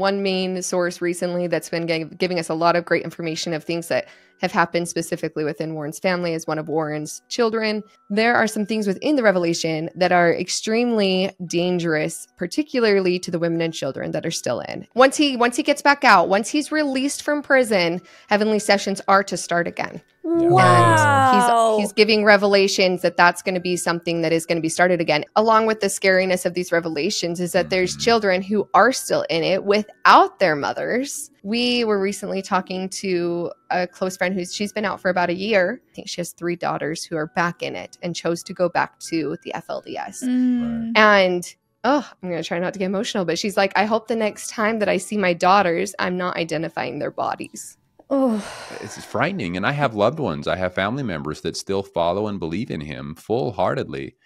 one main source recently that's been giving us a lot of great information of things that have happened specifically within Warren's family as one of Warren's children. There are some things within the revelation that are extremely dangerous, particularly to the women and children that are still in. Once he once he gets back out, once he's released from prison, heavenly sessions are to start again. Wow. And he's, he's giving revelations that that's going to be something that is going to be started again. Along with the scariness of these revelations, is that there's mm-hmm. children who are still in it without their mothers. We were recently talking to a close friend who's she's been out for about a year. I think she has three daughters who are back in it and chose to go back to the FLDS. Mm. And oh, I'm going to try not to get emotional, but she's like, I hope the next time that I see my daughters, I'm not identifying their bodies. Oh. It's frightening. And I have loved ones, I have family members that still follow and believe in him full heartedly.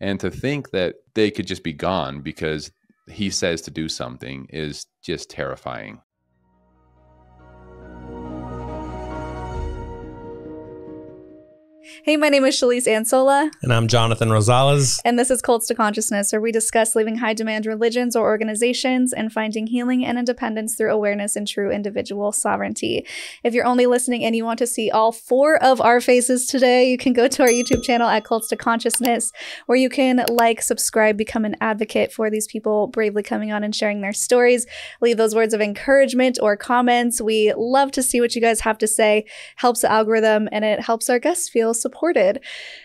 And to think that they could just be gone because he says to do something is just terrifying. Hey, my name is Shelise Ann Sola. And I'm Jonathan Rosales. And this is Cults to Consciousness, where we discuss leaving high demand religions or organizations and finding healing and independence through awareness and true individual sovereignty. If you're only listening and you want to see all four of our faces today, you can go to our YouTube channel at Cults to Consciousness, where you can like, subscribe, become an advocate for these people bravely coming on and sharing their stories. Leave those words of encouragement or comments. We love to see what you guys have to say. Helps the algorithm and it helps our guests feel supported.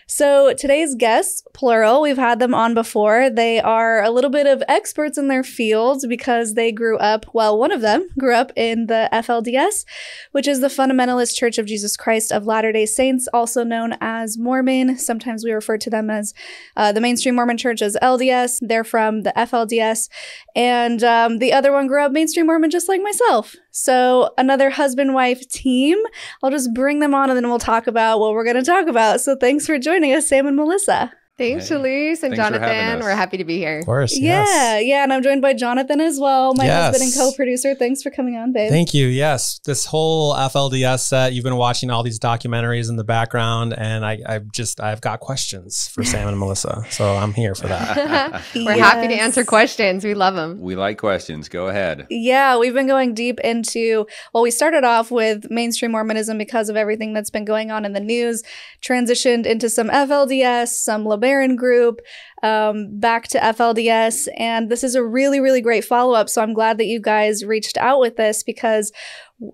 So today's guests, plural, we've had them on before. They are a little bit of experts in their fields because they grew up, well, one of them grew up in the FLDS, which is the Fundamentalist Church of Jesus Christ of Latter day Saints, also known as Mormon. Sometimes we refer to them as uh, the mainstream Mormon church as LDS. They're from the FLDS. And um, the other one grew up mainstream Mormon just like myself. So, another husband wife team. I'll just bring them on and then we'll talk about what we're going to talk about. So, thanks for joining us, Sam and Melissa. Thanks, hey. Shelise and Thanks Jonathan. We're happy to be here. Of course. Yeah, yes. yeah. And I'm joined by Jonathan as well, my yes. husband and co-producer. Thanks for coming on, babe. Thank you. Yes. This whole FLDS set, you've been watching all these documentaries in the background, and I, I've just I've got questions for Sam and Melissa. So I'm here for that. We're yes. happy to answer questions. We love them. We like questions. Go ahead. Yeah, we've been going deep into well, we started off with mainstream Mormonism because of everything that's been going on in the news, transitioned into some FLDS, some LeBaron group, um, back to FLDS. And this is a really, really great follow up. So I'm glad that you guys reached out with this because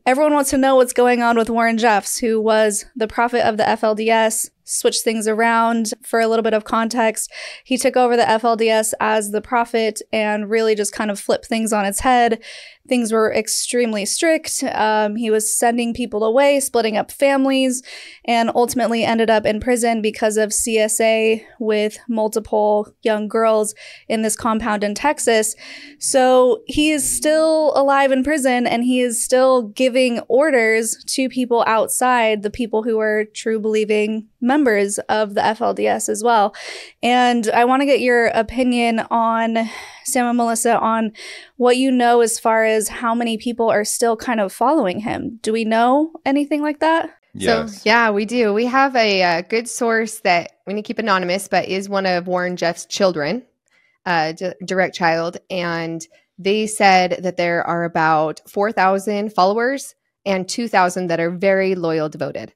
everyone wants to know what's going on with Warren Jeffs, who was the prophet of the FLDS, switch things around for a little bit of context. He took over the FLDS as the prophet and really just kind of flipped things on its head. Things were extremely strict. Um, he was sending people away, splitting up families, and ultimately ended up in prison because of CSA with multiple young girls in this compound in Texas. So he is still alive in prison and he is still giving orders to people outside, the people who are true believing members of the FLDS as well. And I want to get your opinion on, Sam and Melissa, on what you know as far as how many people are still kind of following him. Do we know anything like that? Yes. So, yeah, we do. We have a, a, good source that we need to keep anonymous, but is one of Warren Jeff's children, uh, d- direct child. And they said that there are about 4,000 followers and 2,000 that are very loyal, devoted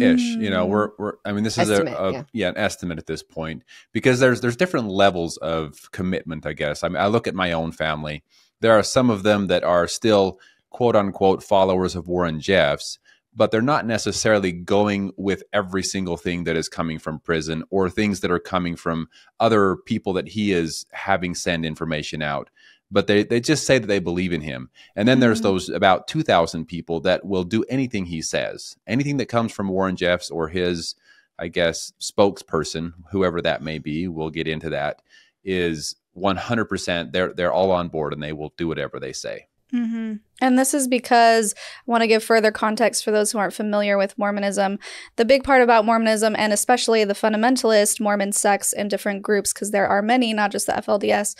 ish you know hmm. we're, we're i mean this estimate, is a, a yeah. yeah. an estimate at this point because there's there's different levels of commitment i guess i mean i look at my own family there are some of them that are still quote unquote followers of warren jeffs but they're not necessarily going with every single thing that is coming from prison or things that are coming from other people that he is having send information out but they, they just say that they believe in him. And then there's mm-hmm. those about 2,000 people that will do anything he says, anything that comes from Warren Jeffs or his, I guess, spokesperson, whoever that may be, we'll get into that, is 100%. They're, they're all on board and they will do whatever they say. Mm-hmm. And this is because I want to give further context for those who aren't familiar with Mormonism. The big part about Mormonism, and especially the fundamentalist Mormon sects and different groups, because there are many, not just the FLDS,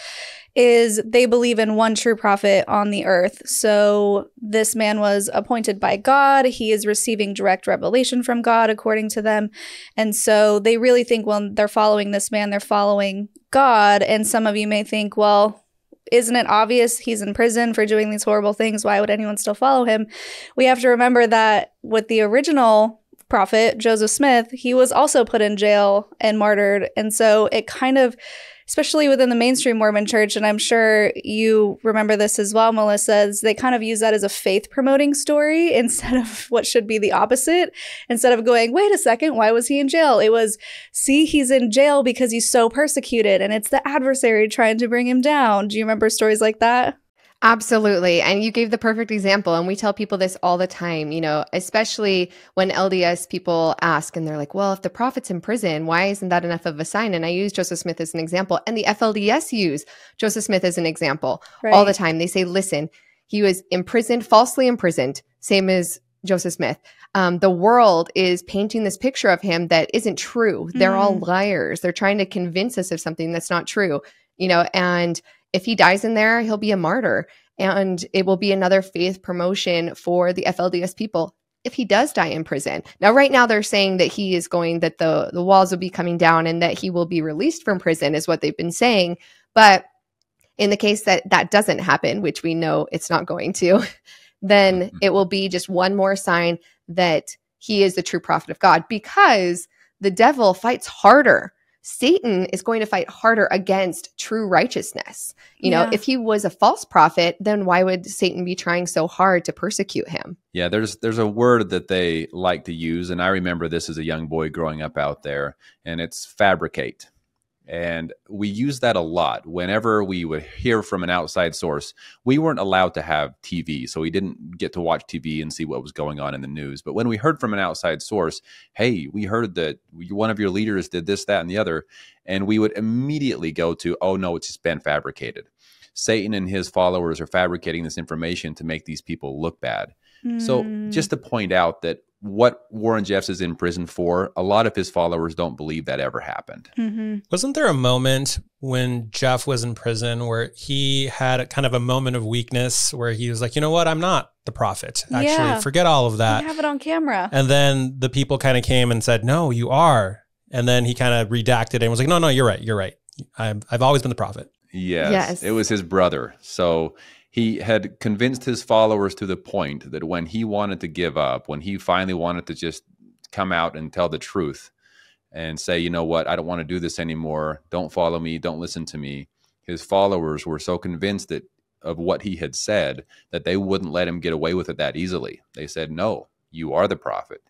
is they believe in one true prophet on the earth. So this man was appointed by God. He is receiving direct revelation from God, according to them. And so they really think, well, they're following this man, they're following God. And some of you may think, well, isn't it obvious he's in prison for doing these horrible things? Why would anyone still follow him? We have to remember that with the original prophet, Joseph Smith, he was also put in jail and martyred. And so it kind of, especially within the mainstream Mormon church, and I'm sure you remember this as well, Melissa, they kind of use that as a faith promoting story instead of what should be the opposite. Instead of going, wait a second, why was he in jail? It was, see, he's in jail because he's so persecuted and it's the adversary trying to bring him down. Do you remember stories like that? Absolutely. And you gave the perfect example. And we tell people this all the time, you know, especially when LDS people ask and they're like, well, if the prophet's in prison, why isn't that enough of a sign? And I use Joseph Smith as an example. And the FLDS use Joseph Smith as an example right. all the time. They say, listen, he was imprisoned, falsely imprisoned, same as Joseph Smith. Um, the world is painting this picture of him that isn't true. They're mm. all liars. They're trying to convince us of something that's not true, you know, and if he dies in there, he'll be a martyr. And it will be another faith promotion for the FLDS people if he does die in prison. Now, right now, they're saying that he is going, that the, the walls will be coming down and that he will be released from prison, is what they've been saying. But in the case that that doesn't happen, which we know it's not going to, then mm-hmm. it will be just one more sign that he is the true prophet of God because the devil fights harder Satan is going to fight harder against true righteousness. You know, if he was a false prophet, then why would Satan be trying so hard to persecute him? Yeah, there's there's a word that they like to use and I remember this as a young boy growing up out there and it's fabricate. And we use that a lot whenever we would hear from an outside source. We weren't allowed to have TV, so we didn't get to watch TV and see what was going on in the news. But when we heard from an outside source, hey, we heard that one of your leaders did this, that, and the other, and we would immediately go to, oh, no, it's just been fabricated. Satan and his followers are fabricating this information to make these people look bad. Mm. So, hmm. just to point out that what Warren Jeffs is in prison for, a lot of his followers don't believe that ever happened. Mm-hmm. Wasn't there a moment when Jeff was in prison where he had a, kind of a moment of weakness where he was like, you know what, I'm not the prophet. Actually, yeah. forget all of that. We have it on camera. And then the people kind of came and said, no, you are. And then he kind of redacted and was like, no, no, you're right. You're right. I'm, I've always been the prophet. Yes, yes. It was his brother. So he had convinced his followers to the point that when he wanted to give up, when he finally wanted to just come out and tell the truth and say, you know what, I don't want to do this anymore. Don't follow me. Don't listen to me. His followers were so convinced that of what he had said that they wouldn't let him get away with it that easily. They said, no, you are the prophet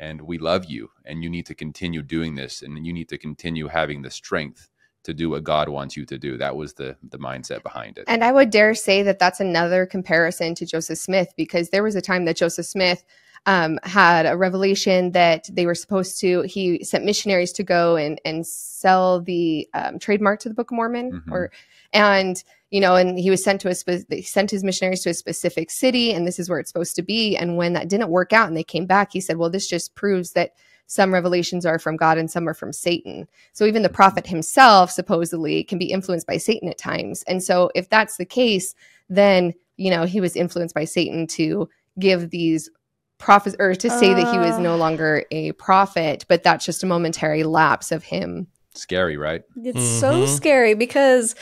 and we love you and you need to continue doing this and you need to continue having the strength to do what God wants you to do. That was the the mindset behind it. And I would dare say that that's another comparison to Joseph Smith because there was a time that Joseph Smith um, had a revelation that they were supposed to. He sent missionaries to go and and sell the um, trademark to the Book of Mormon, mm-hmm. or and you know, and he was sent to a they sent his missionaries to a specific city, and this is where it's supposed to be. And when that didn't work out, and they came back, he said, "Well, this just proves that." Some revelations are from God and some are from Satan. So even the prophet himself supposedly can be influenced by Satan at times. And so if that's the case, then, you know, he was influenced by Satan to give these prophets or to say uh, that he was no longer a prophet, but that's just a momentary lapse of him scary, right? It's mm-hmm. so scary because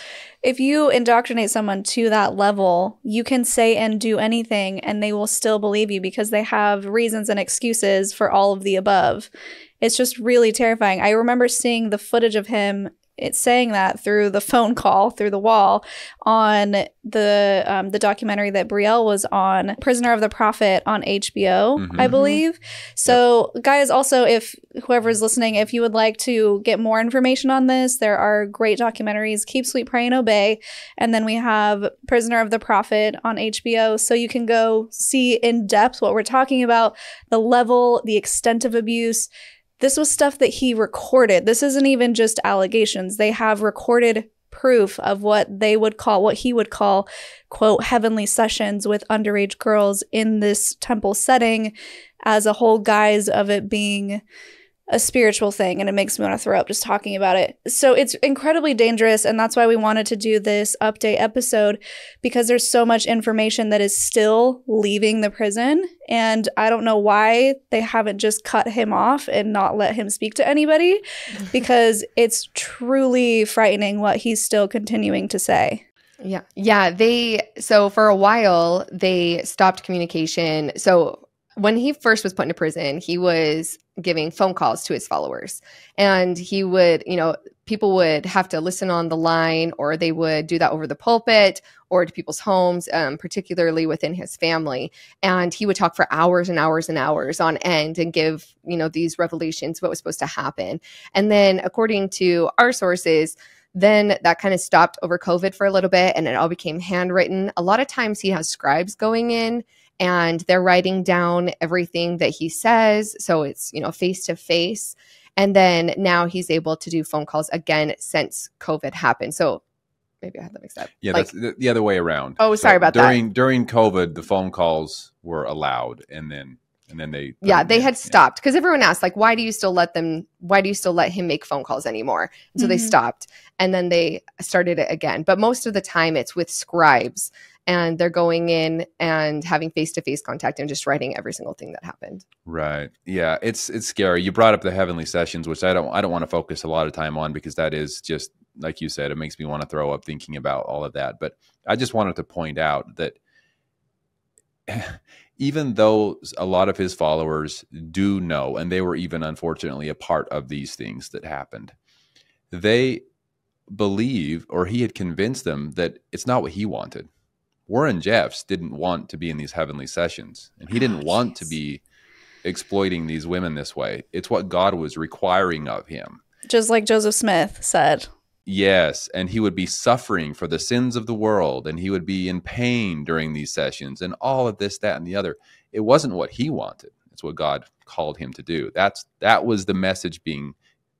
if you indoctrinate someone to that level, you can say and do anything and they will still believe you because they have reasons and excuses for all of the above. It's just really terrifying. I remember seeing the footage of him it's saying that through the phone call through the wall on the um, the documentary that Briell was on, Prisoner of the Prophet on HBO, mm-hmm. I believe. So, yep. guys, also if whoever's listening, if you would like to get more information on this, there are great documentaries. Keep Sweet, Pray, and Obey, and then we have Prisoner of the Prophet on HBO, so you can go see in depth what we're talking about, the level, the extent of abuse this was stuff that he recorded. This isn't even just allegations. They have recorded proof of what they would call, what he would call, quote, heavenly sessions with underage girls in this temple setting as a whole guise of it being a spiritual thing and it makes me want to throw up just talking about it. So it's incredibly dangerous and that's why we wanted to do this update episode because there's so much information that is still leaving the prison and I don't know why they haven't just cut him off and not let him speak to anybody because it's truly frightening what he's still continuing to say. Yeah. Yeah. They, so for a while, they stopped communication. So when he first was put into prison, he was giving phone calls to his followers. And he would, you know, people would have to listen on the line or they would do that over the pulpit or to people's homes, um, particularly within his family. And he would talk for hours and hours and hours on end and give, you know, these revelations, what was supposed to happen. And then, according to our sources, then that kind of stopped over COVID for a little bit and it all became handwritten. A lot of times he has scribes going in and they're writing down everything that he says. So it's, you know, face to face. And then now he's able to do phone calls again since COVID happened. So maybe I had that mixed up. Yeah, like, that's the other way around. Oh, sorry so about during, that. During during COVID, the phone calls were allowed and then and then they yeah they had stopped because everyone asked like why do you still let them why do you still let him make phone calls anymore and so mm-hmm. they stopped and then they started it again but most of the time it's with scribes and they're going in and having face-to-face contact and just writing every single thing that happened. Right. Yeah it's it's scary. You brought up the heavenly sessions which i don't i don't want to focus a lot of time on because that is just like you said it makes me want to throw up thinking about all of that. But i just wanted to point out that even though a lot of his followers do know and they were even unfortunately a part of these things that happened they believe or he had convinced them that it's not what he wanted Warren Jeffs didn't want to be in these heavenly sessions, and he didn't oh, want to be exploiting these women this way. It's what God was requiring of him. Just like Joseph Smith said. Yes, and he would be suffering for the sins of the world, and he would be in pain during these sessions, and all of this, that, and the other. It wasn't what he wanted. It's what God called him to do. That's that was the message being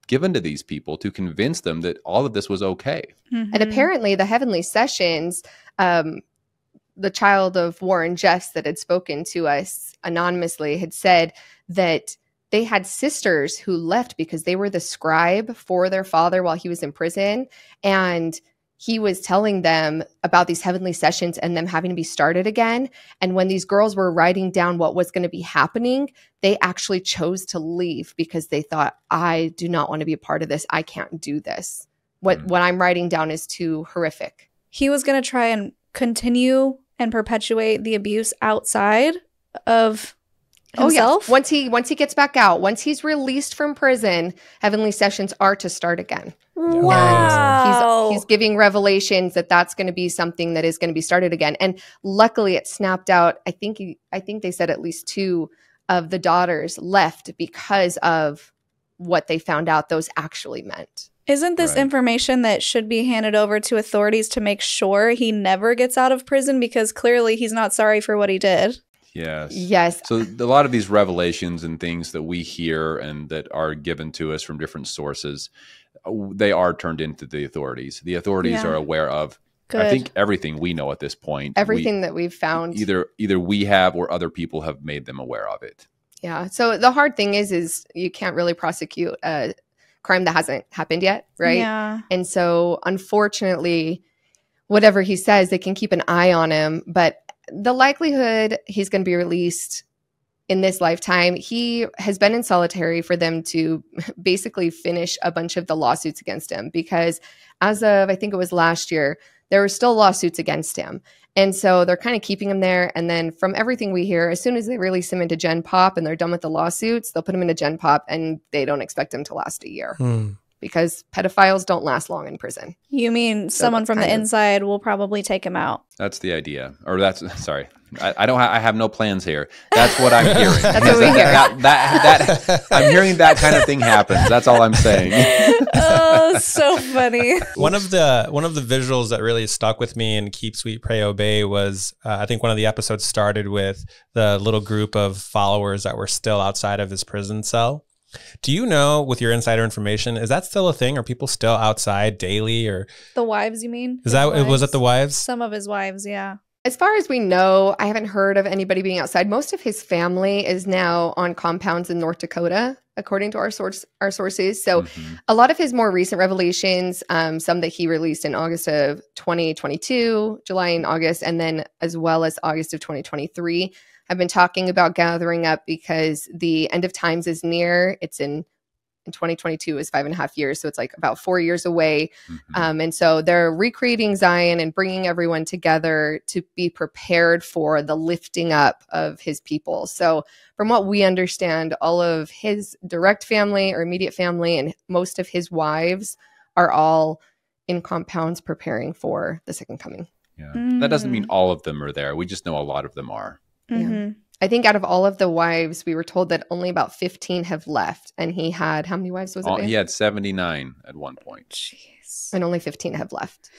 given to these people to convince them that all of this was okay. Mm-hmm. And apparently, the heavenly sessions um, the child of Warren Jeffs that had spoken to us anonymously had said that they had sisters who left because they were the scribe for their father while he was in prison. And he was telling them about these heavenly sessions and them having to be started again. And when these girls were writing down what was going to be happening, they actually chose to leave because they thought, I do not want to be a part of this. I can't do this. What, mm-hmm. what I'm writing down is too horrific. He was going to try and continue and perpetuate the abuse outside of himself. Oh, yes. Once he once he gets back out, once he's released from prison, heavenly sessions are to start again. Wow. He's he's giving revelations that that's going to be something that is going to be started again. And luckily, it snapped out. I think he, I think they said at least two of the daughters left because of what they found out those actually meant. Isn't this right. information that should be handed over to authorities to make sure he never gets out of prison because clearly he's not sorry for what he did? Yes. Yes. So a lot of these revelations and things that we hear and that are given to us from different sources, uh, they are turned into the authorities. The authorities yeah. are aware of Good. I think everything we know at this point. Everything we, that we've found. Either either we have or other people have made them aware of it. Yeah. So the hard thing is is you can't really prosecute a crime that hasn't happened yet, right? Yeah. And so unfortunately, whatever he says, they can keep an eye on him, but the likelihood he's going to be released in this lifetime, he has been in solitary for them to basically finish a bunch of the lawsuits against him because as of I think it was last year, there were still lawsuits against him. And so they're kind of keeping him there. And then from everything we hear, as soon as they release him into Gen Pop and they're done with the lawsuits, they'll put him into Gen Pop and they don't expect him to last a year. Hmm because pedophiles don't last long in prison. You mean so someone from the of, inside will probably take him out? That's the idea. Or that's sorry. I, I don't. Ha- I have no plans here. That's what I'm hearing. that's what we hear. That, that, that, I'm hearing that kind of thing happens. That's all I'm saying. oh, so funny. One of the one of the visuals that really stuck with me in keep sweet pray obey was uh, I think one of the episodes started with the little group of followers that were still outside of his prison cell do you know with your insider information, is that still a thing? Are people still outside daily or the wives, you mean? Is his that wives? was it the wives? Some of his wives, yeah. As far as we know, I haven't heard of anybody being outside. Most of his family is now on compounds in North Dakota, according to our source our sources. So mm-hmm. a lot of his more recent revelations, um, some that he released in August of 2022, July and August, and then as well as August of 2023 have been talking about gathering up because the end of times is near. It's in in 2022 is five and a half years. So it's like about four years away. Mm-hmm. Um, and so they're recreating Zion and bringing everyone together to be prepared for the lifting up of his people. So, from what we understand, all of his direct family or immediate family and most of his wives are all in compounds preparing for the second coming. Yeah. Mm. That doesn't mean mm. all of them are there. We just know a lot of them are. Mm-hmm. Yeah. I think out of all of the wives, we were told that only about 15 have left. And he had, how many wives was it? he had 79 at one point. Jeez. And only 15 have left.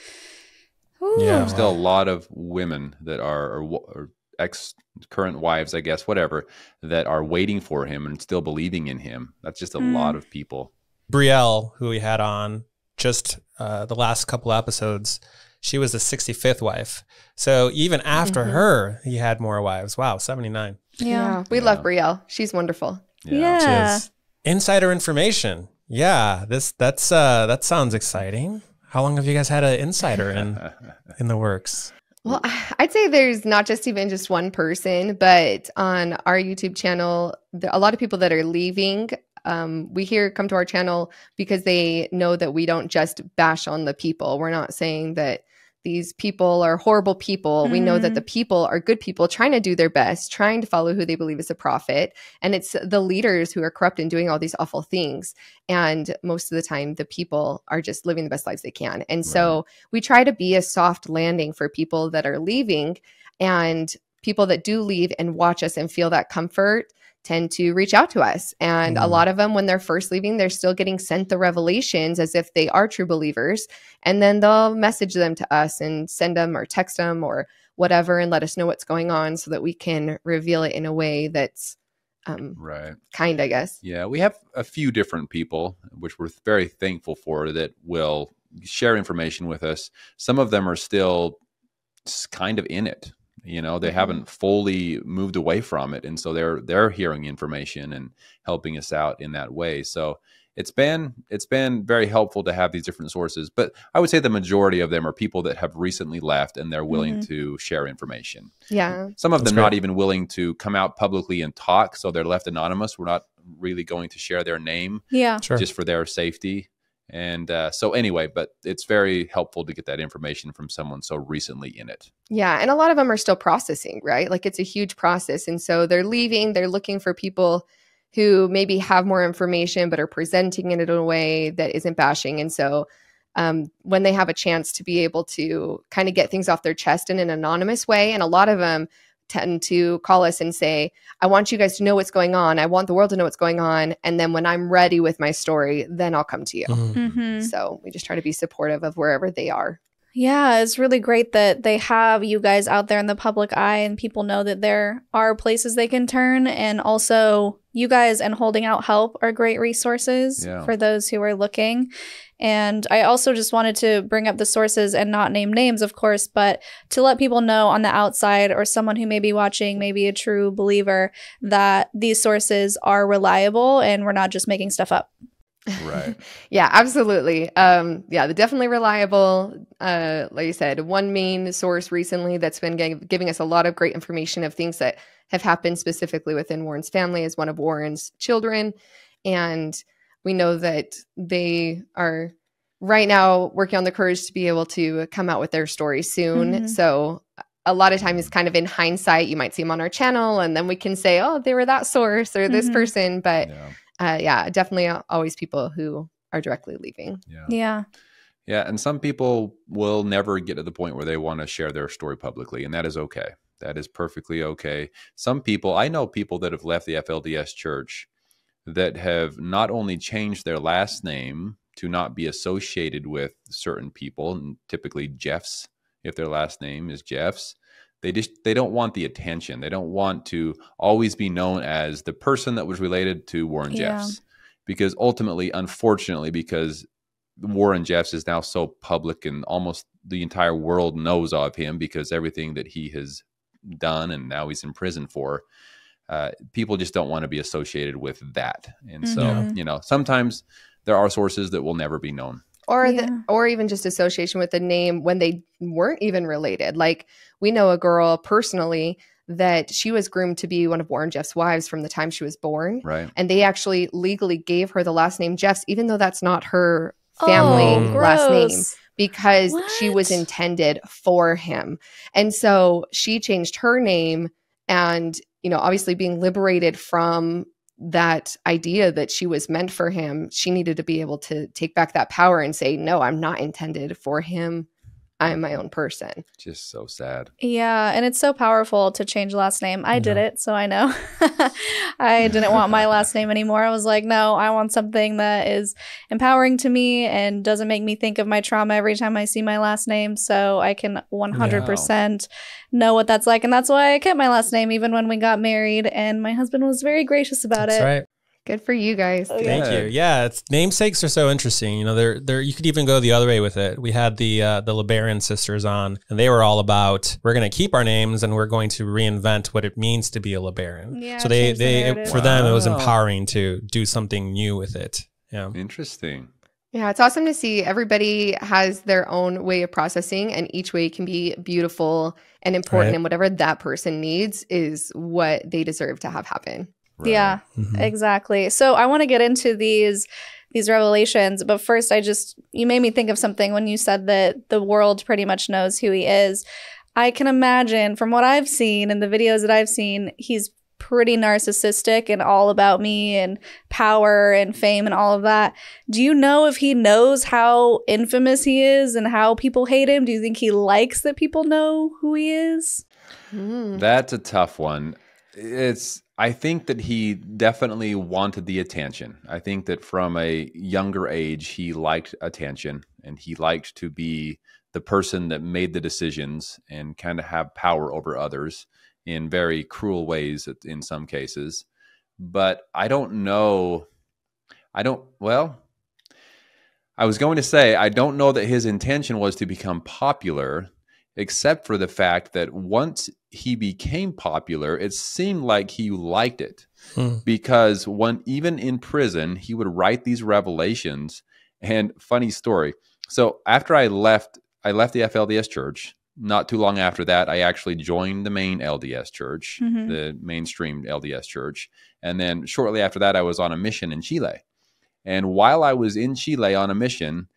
Ooh. Yeah. There's still a lot of women that are, or, or ex current wives, I guess, whatever, that are waiting for him and still believing in him. That's just a mm. lot of people. Briell, who we had on just uh, the last couple episodes, she was the 65th wife. So even after mm-hmm. her, he had more wives. Wow, 79. Yeah. yeah. We yeah. love Briell. She's wonderful. Yeah. yeah. Insider information. Yeah, this that's uh that sounds exciting. How long have you guys had an insider in in the works? Well, I'd say there's not just even just one person, but on our YouTube channel, a lot of people that are leaving um, we here come to our channel because they know that we don't just bash on the people. We're not saying that these people are horrible people. Mm-hmm. We know that the mm-hmm. people are good people trying to do their best, trying to follow who they believe is a prophet. And it's the leaders who are corrupt and doing all these awful things. And most of the time, the people are just living the best lives they can. And right. so we try to be a soft landing for people that are leaving and people that do leave and watch us and feel that comfort tend to reach out to us. And mm. a lot of them, when they're first leaving, they're still getting sent the revelations as if they are true believers. And then they'll message them to us and send them or text them or whatever and let us know what's going on so that we can reveal it in a way that's um, right kind, I guess. Yeah, we have a few different people, which we're very thankful for, that will share information with us. Some of them are still kind of in it you know they mm-hmm. haven't fully moved away from it and so they're they're hearing information and helping us out in that way so it's been it's been very helpful to have these different sources but i would say the majority of them are people that have recently left and they're willing mm-hmm. to share information yeah some of That's them great. not even willing to come out publicly and talk so they're left anonymous we're not really going to share their name yeah sure. just for their safety and uh, so, anyway, but it's very helpful to get that information from someone so recently in it. Yeah. And a lot of them are still processing, right? Like it's a huge process. And so they're leaving, they're looking for people who maybe have more information, but are presenting it in a way that isn't bashing. And so, um, when they have a chance to be able to kind of get things off their chest in an anonymous way, and a lot of them tend to call us and say, I want you guys to know what's going on. I want the world to know what's going on. And then when I'm ready with my story, then I'll come to you. Mm-hmm. mm-hmm. So we just try to be supportive of wherever they are. Yeah, it's really great that they have you guys out there in the public eye and people know that there are places they can turn. And also, you guys and Holding Out Help are great resources yeah. for those who are looking. And I also just wanted to bring up the sources and not name names, of course, but to let people know on the outside or someone who may be watching, maybe a true believer, that these sources are reliable and we're not just making stuff up. Right. yeah, absolutely. Um, yeah, the definitely reliable. Uh, like you said, one main source recently that's been getting, giving us a lot of great information of things that have happened specifically within Warren's family is one of Warren's children. And we know that they are right now working on the courage to be able to come out with their story soon. Mm-hmm. So a lot of times kind of in hindsight you might see them on our channel and then we can say oh they were that source or this mm-hmm. person but yeah. Uh, yeah definitely always people who are directly leaving yeah yeah yeah and some people will never get to the point where they want to share their story publicly and that is okay that is perfectly okay some people i know people that have left the flds church that have not only changed their last name to not be associated with certain people, and typically Jeffs, if their last name is Jeffs. They just they don't want the attention. They don't want to always be known as the person that was related to Warren yeah. Jeffs. Because ultimately, unfortunately, because Warren Jeffs is now so public and almost the entire world knows of him because everything that he has done and now he's in prison for uh, people just don't want to be associated with that. And so, mm-hmm. you know, sometimes there are sources that will never be known. Or yeah. the, or even just association with the name when they weren't even related. Like we know a girl personally that she was groomed to be one of Warren Jeffs' wives from the time she was born. Right. And they actually legally gave her the last name Jeffs, even though that's not her family Oh, last name gross. because she was intended for him. And so she changed her name and, you know, obviously being liberated from that idea that she was meant for him, she needed to be able to take back that power and say, no, I'm not intended for him. I'm my own person. Just so sad. Yeah, and it's so powerful to change last name. I did it, so I know. I didn't want my last name anymore. I was like, no, I want something that is empowering to me and doesn't make me think of my trauma every time I see my last name, so I can 100% know what that's like. And that's why I kept my last name even when we got married, and my husband was very gracious about That's it. right. Good for you guys. Oh, Thank Yeah. you. Yeah, it's namesakes are so interesting. You know, they're they're you could even go the other way with it. We had the uh, the LeBaron sisters on, and they were all about we're going to keep our names and we're going to reinvent what it means to be a LeBaron. Yeah, so they change the they narrative. for them it was empowering to do something new with it. Yeah. Interesting. Yeah, it's awesome to see everybody has their own way of processing, and each way can be beautiful and important. Right. And whatever that person needs is what they deserve to have happen. Right. Yeah, Mhm. exactly. So I want to get into these these revelations, but first I just you made me think of something when you said that the world pretty much knows who he is. I can imagine from what I've seen in the videos that I've seen, he's pretty narcissistic and all about me and power and fame and all of that. Do you know if he knows how infamous he is and how people hate him? Do you think he likes that people know who he is? Hmm. That's a tough one. It's I think that he definitely wanted the attention. I think that from a younger age he liked attention and he liked to be the person that made the decisions and kind of have power over others in very cruel ways in some cases. But I don't know I don't well I was going to say I don't know that his intention was to become popular except for the fact that once he became popular, it seemed like he liked it Hmm. because when even in prison, he would write these revelations. And funny story. So after I left, I left the FLDS church. Not too long after that, I actually joined the main LDS church, Mhm. the mainstream LDS church. And then shortly after that, I was on a mission in Chile. And while I was in Chile on a mission,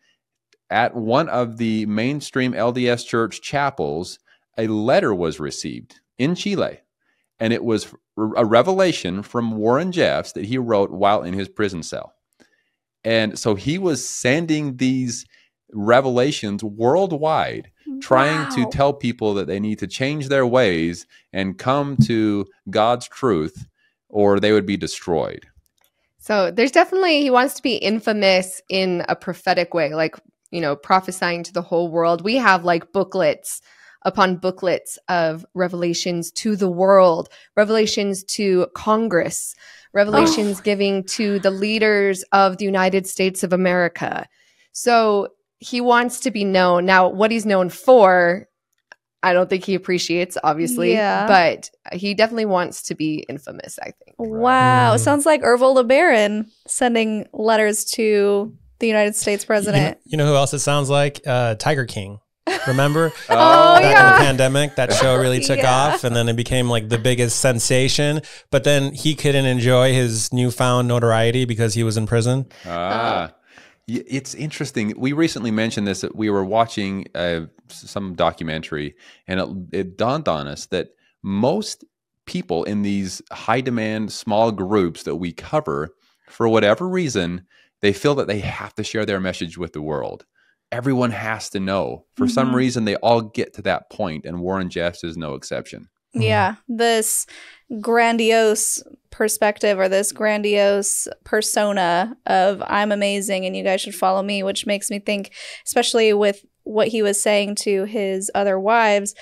at one of the mainstream LDS church chapels, a letter was received in Chile. And it was a revelation from Warren Jeffs that he wrote while in his prison cell. And so he was sending these revelations worldwide, trying to tell people that they need to change their ways and come to God's truth or they would be destroyed. So there's definitely, he wants to be infamous in a prophetic way, like, you know, prophesying to the whole world. We have like booklets upon booklets of revelations to the world, revelations to Congress, revelations giving to the leaders of the United States of America. So he wants to be known. Now, what he's known for, I don't think he appreciates, obviously, Yeah. but he definitely wants to be infamous, I think. Wow. Mm. Sounds like Ervil LeBaron sending letters to the United States You know, president. you know who else it sounds like? Uh, Tiger King. Remember? Oh, back in the pandemic, that show really took Yeah. off, and then it became like the biggest sensation. But then he couldn't enjoy his newfound notoriety because he was in prison. Ah, Y- it's interesting. We recently mentioned this. That we were watching uh, some documentary, and it, it dawned on us that most people in these high demand small groups that we cover, for whatever reason, they feel that they have to share their message with the world. Everyone has to know. For some Mhm. reason, they all get to that point, and Warren Jeffs is no exception. Yeah. This grandiose perspective or this grandiose persona of I'm amazing and you guys should follow me, which makes me think, especially with what he was saying to his other wives,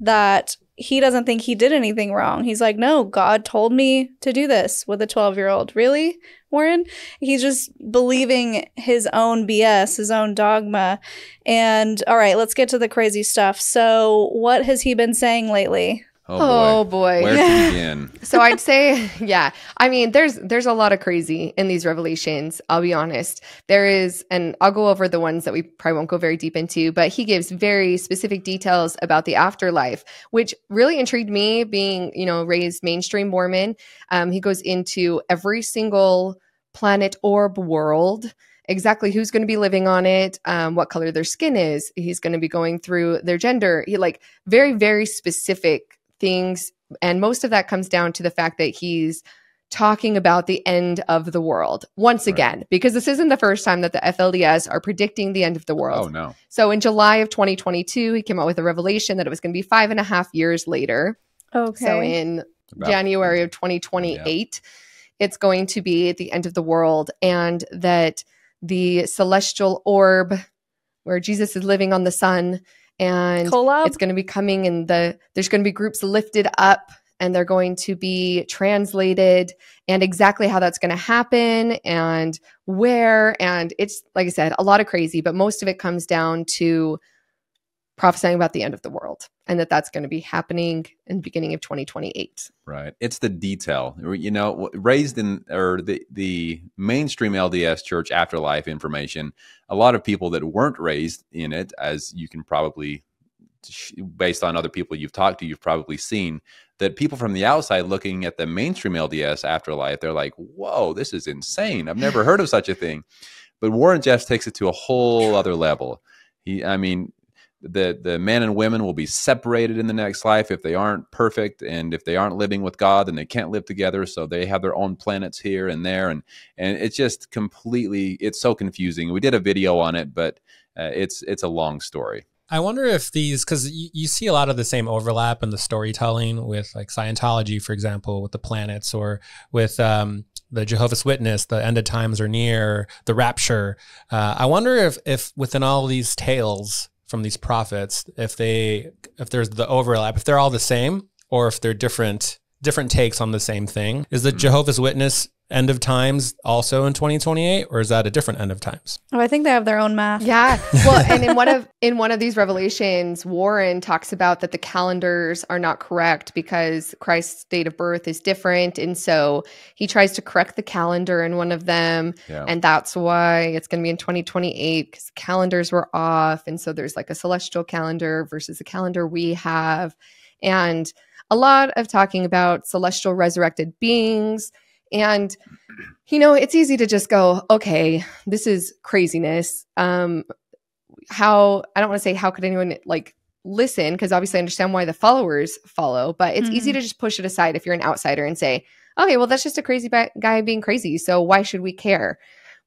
that he doesn't think he did anything wrong. He's like, no, God told me to do this with a 12 year old. Really, Warren? He's just believing his own BS, his own dogma. And all right, let's get to the crazy stuff. So, what has he been saying lately? Oh, oh boy. Where to begin? so I'd say, yeah. I mean, there's there's a lot of crazy in these revelations. I'll be honest. There is, and I'll go over the ones that we probably won't go very deep into, but he gives very specific details about the afterlife, which really intrigued me. Being, you know, raised mainstream Mormon, um, he goes into every single planet orb world exactly who's going to be living on it, um, what color their skin is. He's going to be going through their gender. He like very, very specific things. And most of that comes down to the fact that he's talking about the end of the world once right. again, because this isn't the first time that the FLDS are predicting the end of the oh, world. Oh, no. So in July of 2022, he came out with a revelation that it was going to be five and a half years later. Okay. So in about, January of 2028, yeah. it's going to be at the end of the world, and that the celestial orb where Jesus is living on the sun and Kolob? it's going to be coming in the there's going to be groups lifted up and they're going to be translated and exactly how that's going to happen and where and it's like i said a lot of crazy but most of it comes down to prophesying about the end of the world and that that's going to be happening in the beginning of 2028 right. It's the detail. You know raised in or the the mainstream lds church afterlife information a lot of people that weren't raised in it as you can probably based on other people you've talked to you've probably seen that people from the outside looking at the mainstream lds afterlife they're like whoa this is insane. I've never heard of such a thing. But warren jeffs takes it to a whole other level. He i mean the the men and women will be separated in the next life if they aren't perfect and if they aren't living with God then they can't live together. So they have their own planets here and there. And and it's just completely it's so confusing. We did a video on it but uh, it's it's a long story. I wonder if these, because you, you, see a lot of the same overlap in the storytelling with like Scientology, for example, with the planets or with um, the Jehovah's Witness, the end of times are near, the rapture. Uh, I wonder if, if within all these tales, from these prophets if they if there's the overlap if they're all the same or if they're different different takes on the same thing is the mm-hmm. jehovah's witness end of times also in 2028 or is that a different end of times? Oh i think they have their own math. Yeah. Well and in one of in one of these revelations warren talks about that the calendars are not correct because christ's date of birth is different. And so he tries to correct the calendar in one of them. Yeah. and that's why it's going to be in 2028 because calendars were off. And so there's like a celestial calendar versus the calendar we have. And a lot of talking about celestial resurrected beings and you know, it's easy to just go, okay, this is craziness. Um how I don't want to say how could anyone like listen because obviously I understand why the followers follow, but it's mm-hmm. easy to just push it aside if you're an outsider and say, okay, well that's just a crazy ba- guy being crazy, so why should we care?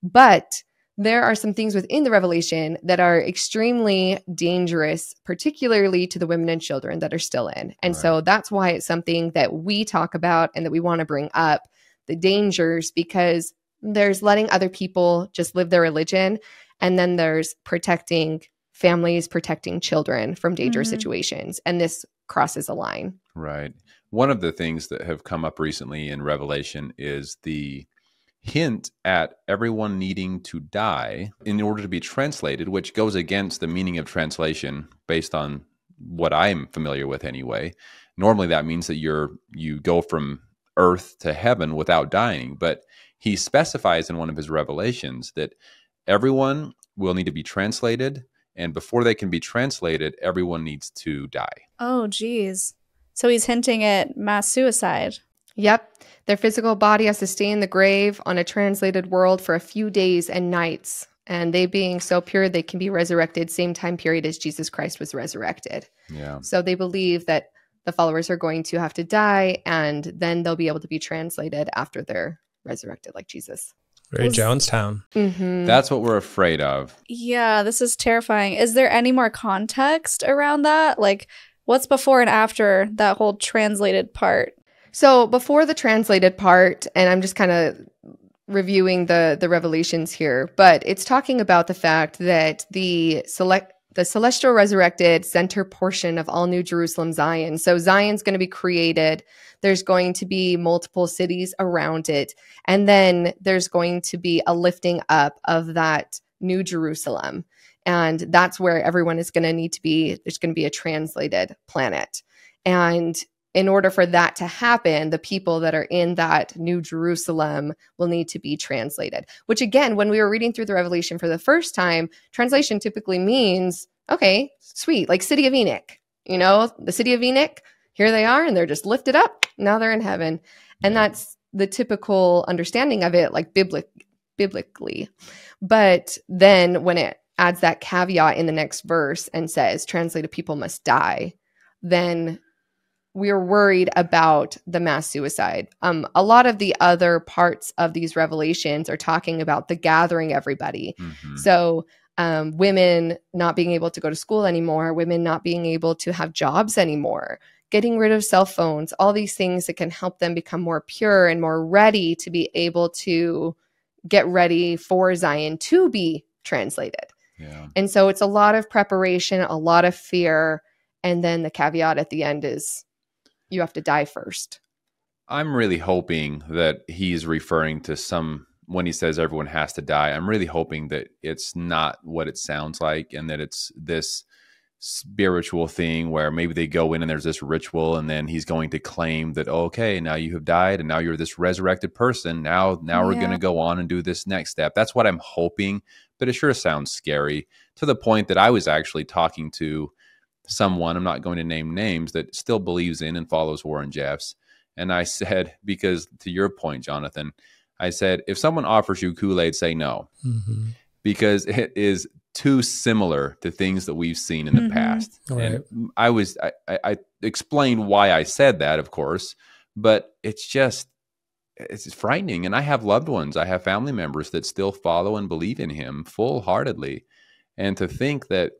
But there are some things within the revelation that are extremely dangerous, particularly to the women and children that are still in. And right. so that's why it's something that we talk about and that we want to bring up the dangers because there's letting other people just live their religion and then there's protecting families protecting children from dangerous mm-hmm. situations and this crosses a line. Right. One of the things that have come up recently in revelation is the hint at everyone needing to die in order to be translated which goes against the meaning of translation based on what i'm familiar with anyway. Normally that means that you're you go from earth to heaven without dying. But he specifies in one of his revelations that everyone will need to be translated. And before they can be translated, everyone needs to die. Oh, geez. So he's hinting at mass suicide. Yep. Their physical body has to stay in the grave on a translated world for a few days and nights. And they being so pure, they can be resurrected same time period as Jesus Christ was resurrected. Yeah. So they believe that the followers are going to have to die and then they'll be able to be translated after they're resurrected like Jesus. Very Jonestown. Mm-hmm. That's what we're afraid of. Yeah, this is terrifying. Is there any more context around that? Like, what's before and after that whole translated part? So, before the translated part, and I'm just kind of reviewing the the revelations here, but it's talking about the fact that the select the celestial resurrected center portion of all New Jerusalem Zion. So Zion's going to be created. There's going to be multiple cities around it. And then there's going to be a lifting up of that New Jerusalem. And that's where everyone is going to need to be. There's going to be a translated planet. And in order for that to happen, the people that are in that New Jerusalem will need to be translated. Which, again, when we were reading through the Revelation for the first time, translation typically means, okay, sweet, like City of Enoch. You know, the City of Enoch, here they are, and they're just lifted up. Now they're in heaven. And that's the typical understanding of it, like biblic- biblically. But then when it adds that caveat in the next verse and says, translated people must die, then we're worried about the mass suicide. Um, a lot of the other parts of these revelations are talking about the gathering everybody. Mm-hmm. So, um, women not being able to go to school anymore, women not being able to have jobs anymore, getting rid of cell phones, all these things that can help them become more pure and more ready to be able to get ready for Zion to be translated. Yeah. And so it's a lot of preparation, a lot of fear. And then the caveat at the end is you have to die first. I'm really hoping that he's referring to some when he says everyone has to die. I'm really hoping that it's not what it sounds like and that it's this spiritual thing where maybe they go in and there's this ritual and then he's going to claim that oh, okay now you have died and now you're this resurrected person now now yeah. we're going to go on and do this next step that's what i'm hoping but it sure sounds scary to the point that i was actually talking to someone, I'm not going to name names, that still believes in and follows Warren Jeffs. And I said, because to your point, Jonathan, I said, if someone offers you Kool Aid, say no, mm-hmm. because it is too similar to things that we've seen in the mm-hmm. past. Right. And I was, I, I explained why I said that, of course, but it's just, it's frightening. And I have loved ones, I have family members that still follow and believe in him full heartedly. And to think that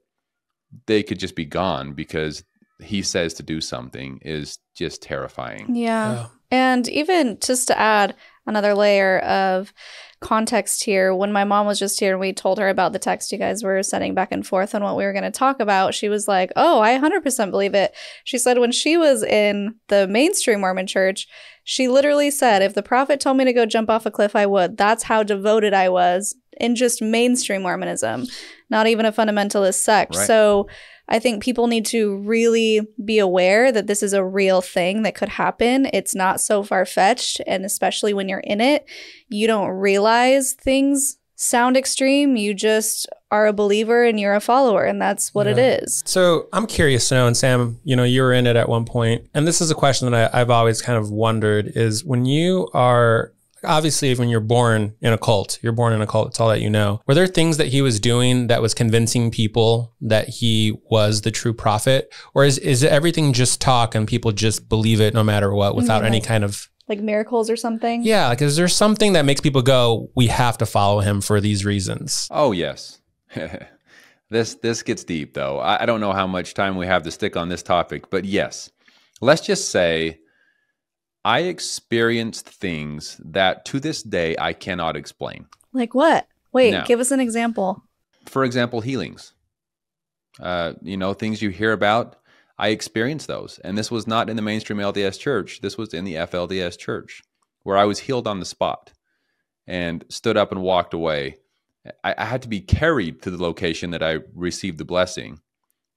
they could just be gone because he says to do something is just terrifying. Yeah. yeah. And even just to add another layer of context here, when my mom was just here and we told her about the text you guys were sending back and forth on what we were going to talk about, she was like, Oh, I 100% believe it. She said when she was in the mainstream Mormon church, she literally said, If the prophet told me to go jump off a cliff, I would. That's how devoted I was in just mainstream Mormonism, not even a fundamentalist sect. Right. So I think people need to really be aware that this is a real thing that could happen. It's not so far fetched. And especially when you're in it, you don't realize things sound extreme. You just are a believer and you're a follower, and that's what yeah. it is. So I'm curious to know, and Sam, you know, you were in it at one point, and this is a question that I, I've always kind of wondered: is when you are obviously when you're born in a cult, you're born in a cult. It's all that you know. Were there things that he was doing that was convincing people that he was the true prophet, or is is everything just talk and people just believe it no matter what without any kind of like miracles or something? Yeah, like is there something that makes people go, we have to follow him for these reasons? Oh yes. this this gets deep though. I, I don't know how much time we have to stick on this topic, but yes. Let's just say I experienced things that to this day I cannot explain. Like what? Wait, now, give us an example. For example, healings. Uh, you know, things you hear about, I experienced those. And this was not in the mainstream LDS church. This was in the FLDS church where I was healed on the spot and stood up and walked away. I, I had to be carried to the location that I received the blessing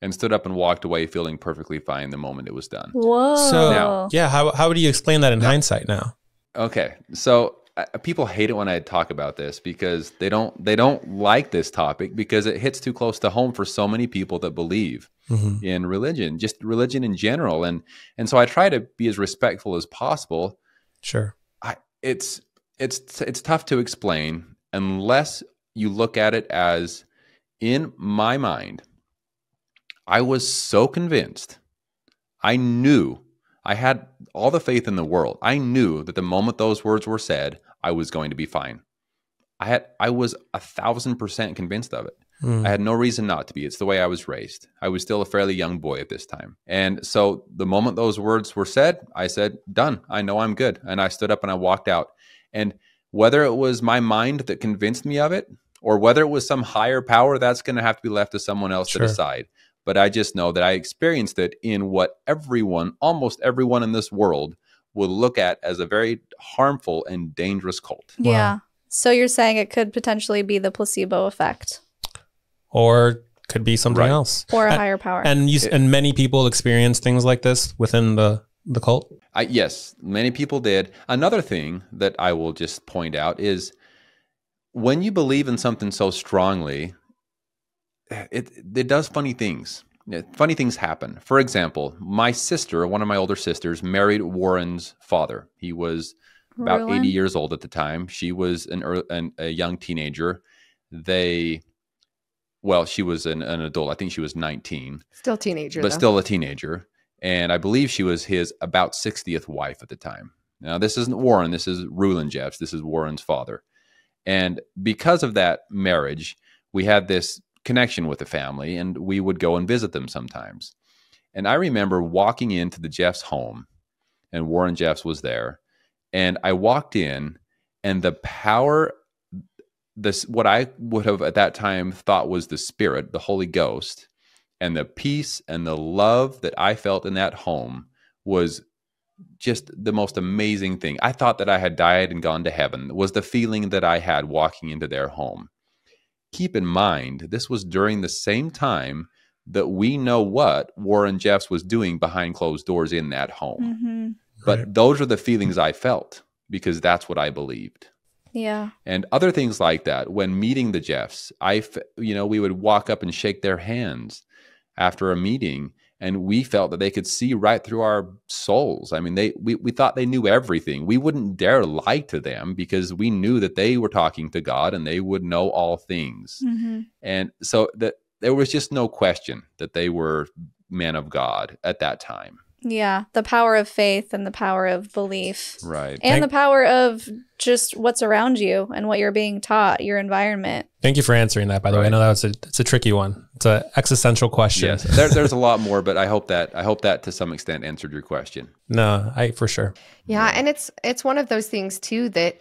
and stood up and walked away feeling perfectly fine the moment it was done. Whoa. So, now, yeah, how, how would you explain that in now, hindsight now? Okay. So, uh, people hate it when I talk about this because they don't they don't like this topic because it hits too close to home for so many people that believe mm-hmm. in religion, just religion in general and and so I try to be as respectful as possible. Sure. I it's it's it's tough to explain unless you look at it as in my mind I was so convinced. I knew I had all the faith in the world. I knew that the moment those words were said, I was going to be fine. I had I was a thousand percent convinced of it. Mm. I had no reason not to be. It's the way I was raised. I was still a fairly young boy at this time. And so the moment those words were said, I said, Done. I know I'm good. And I stood up and I walked out. And whether it was my mind that convinced me of it or whether it was some higher power, that's going to have to be left to someone else sure. to decide but I just know that I experienced it in what everyone, almost everyone in this world, will look at as a very harmful and dangerous cult. Yeah. So you're saying it could potentially be the placebo effect, or could be something right. else, or a and, higher power. And you, and many people experience things like this within the the cult? I, yes, many people did. Another thing that I will just point out is when you believe in something so strongly, it it does funny things. Funny things happen. For example, my sister, one of my older sisters, married Warren's father. He was about 80 years old at the time. She was an, an, a young teenager. They, well, she was an, an, adult. I think she was 19. Still teenager, but though. still a teenager. And I believe she was his about 60th wife at the time. Now, this isn't Warren. This is Rulon Jeffs. This is Warren's father. And because of that marriage, we had this connection with the family and we would go and visit them sometimes. And I remember walking into the Jeffs home and Warren Jeffs was there. And I walked in and the power this what I would have at that time thought was the spirit, the Holy Ghost, and the peace and the love that I felt in that home was just the most amazing thing. I thought that I had died and gone to heaven, was the feeling that I had walking into their home. Keep in mind, this was during the same time that we know what Warren Jeffs was doing behind closed doors in that home. Mm-hmm. But right. those are the feelings I felt because that's what I believed. Yeah. And other things like that. When meeting the Jeffs, I, you know, we would walk up and shake their hands after a meeting and we felt that they could see right through our souls. I mean, they we, we thought they knew everything. We wouldn't dare lie to them because we knew that they were talking to God and they would know all things. Mm-hmm. And so that there was just no question that they were men of God at that time. Yeah, the power of faith and the power of belief. Right. And Thank- the power of just what's around you and what you're being taught, your environment. Thank you for answering that, by the right. way. I know that was a, it's a tricky one. It's an existential question. Yes, there, there's a lot more, but I hope that I hope that to some extent answered your question. No, I for sure. Yeah, and it's it's one of those things too that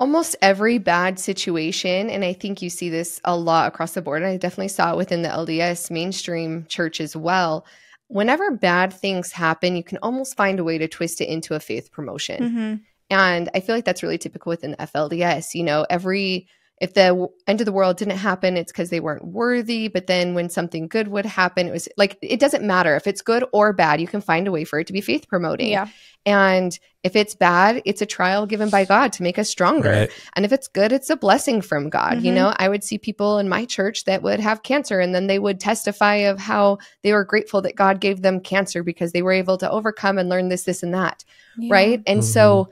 almost every bad situation, and I think you see this a lot across the board, and I definitely saw it within the LDS mainstream church as well whenever bad things happen, you can almost find a way to twist it into a faith promotion. Mm-hmm. And I feel like that's really typical within the FLDS. You know, every if the end of the world didn't happen, it's because they weren't worthy. But then when something good would happen, it was like it doesn't matter if it's good or bad. You can find a way for it to be faith promoting. Yeah. And if it's bad, it's a trial given by God to make us stronger. Right. And if it's good, it's a blessing from God. Mm-hmm. You know, I would see people in my church that would have cancer and then they would testify of how they were grateful that God gave them cancer because they were able to overcome and learn this, this, and that. Yeah. Right. And mm-hmm. so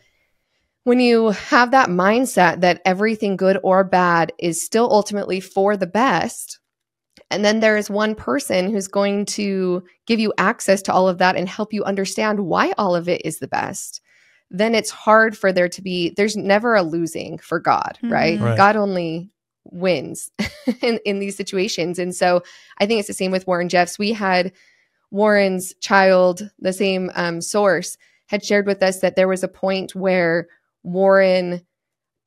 when you have that mindset that everything good or bad is still ultimately for the best, and then there is one person who's going to give you access to all of that and help you understand why all of it is the best. Then it's hard for there to be, there's never a losing for God, mm-hmm. right? right? God only wins in, in these situations. And so I think it's the same with Warren Jeffs. We had Warren's child, the same um, source, had shared with us that there was a point where Warren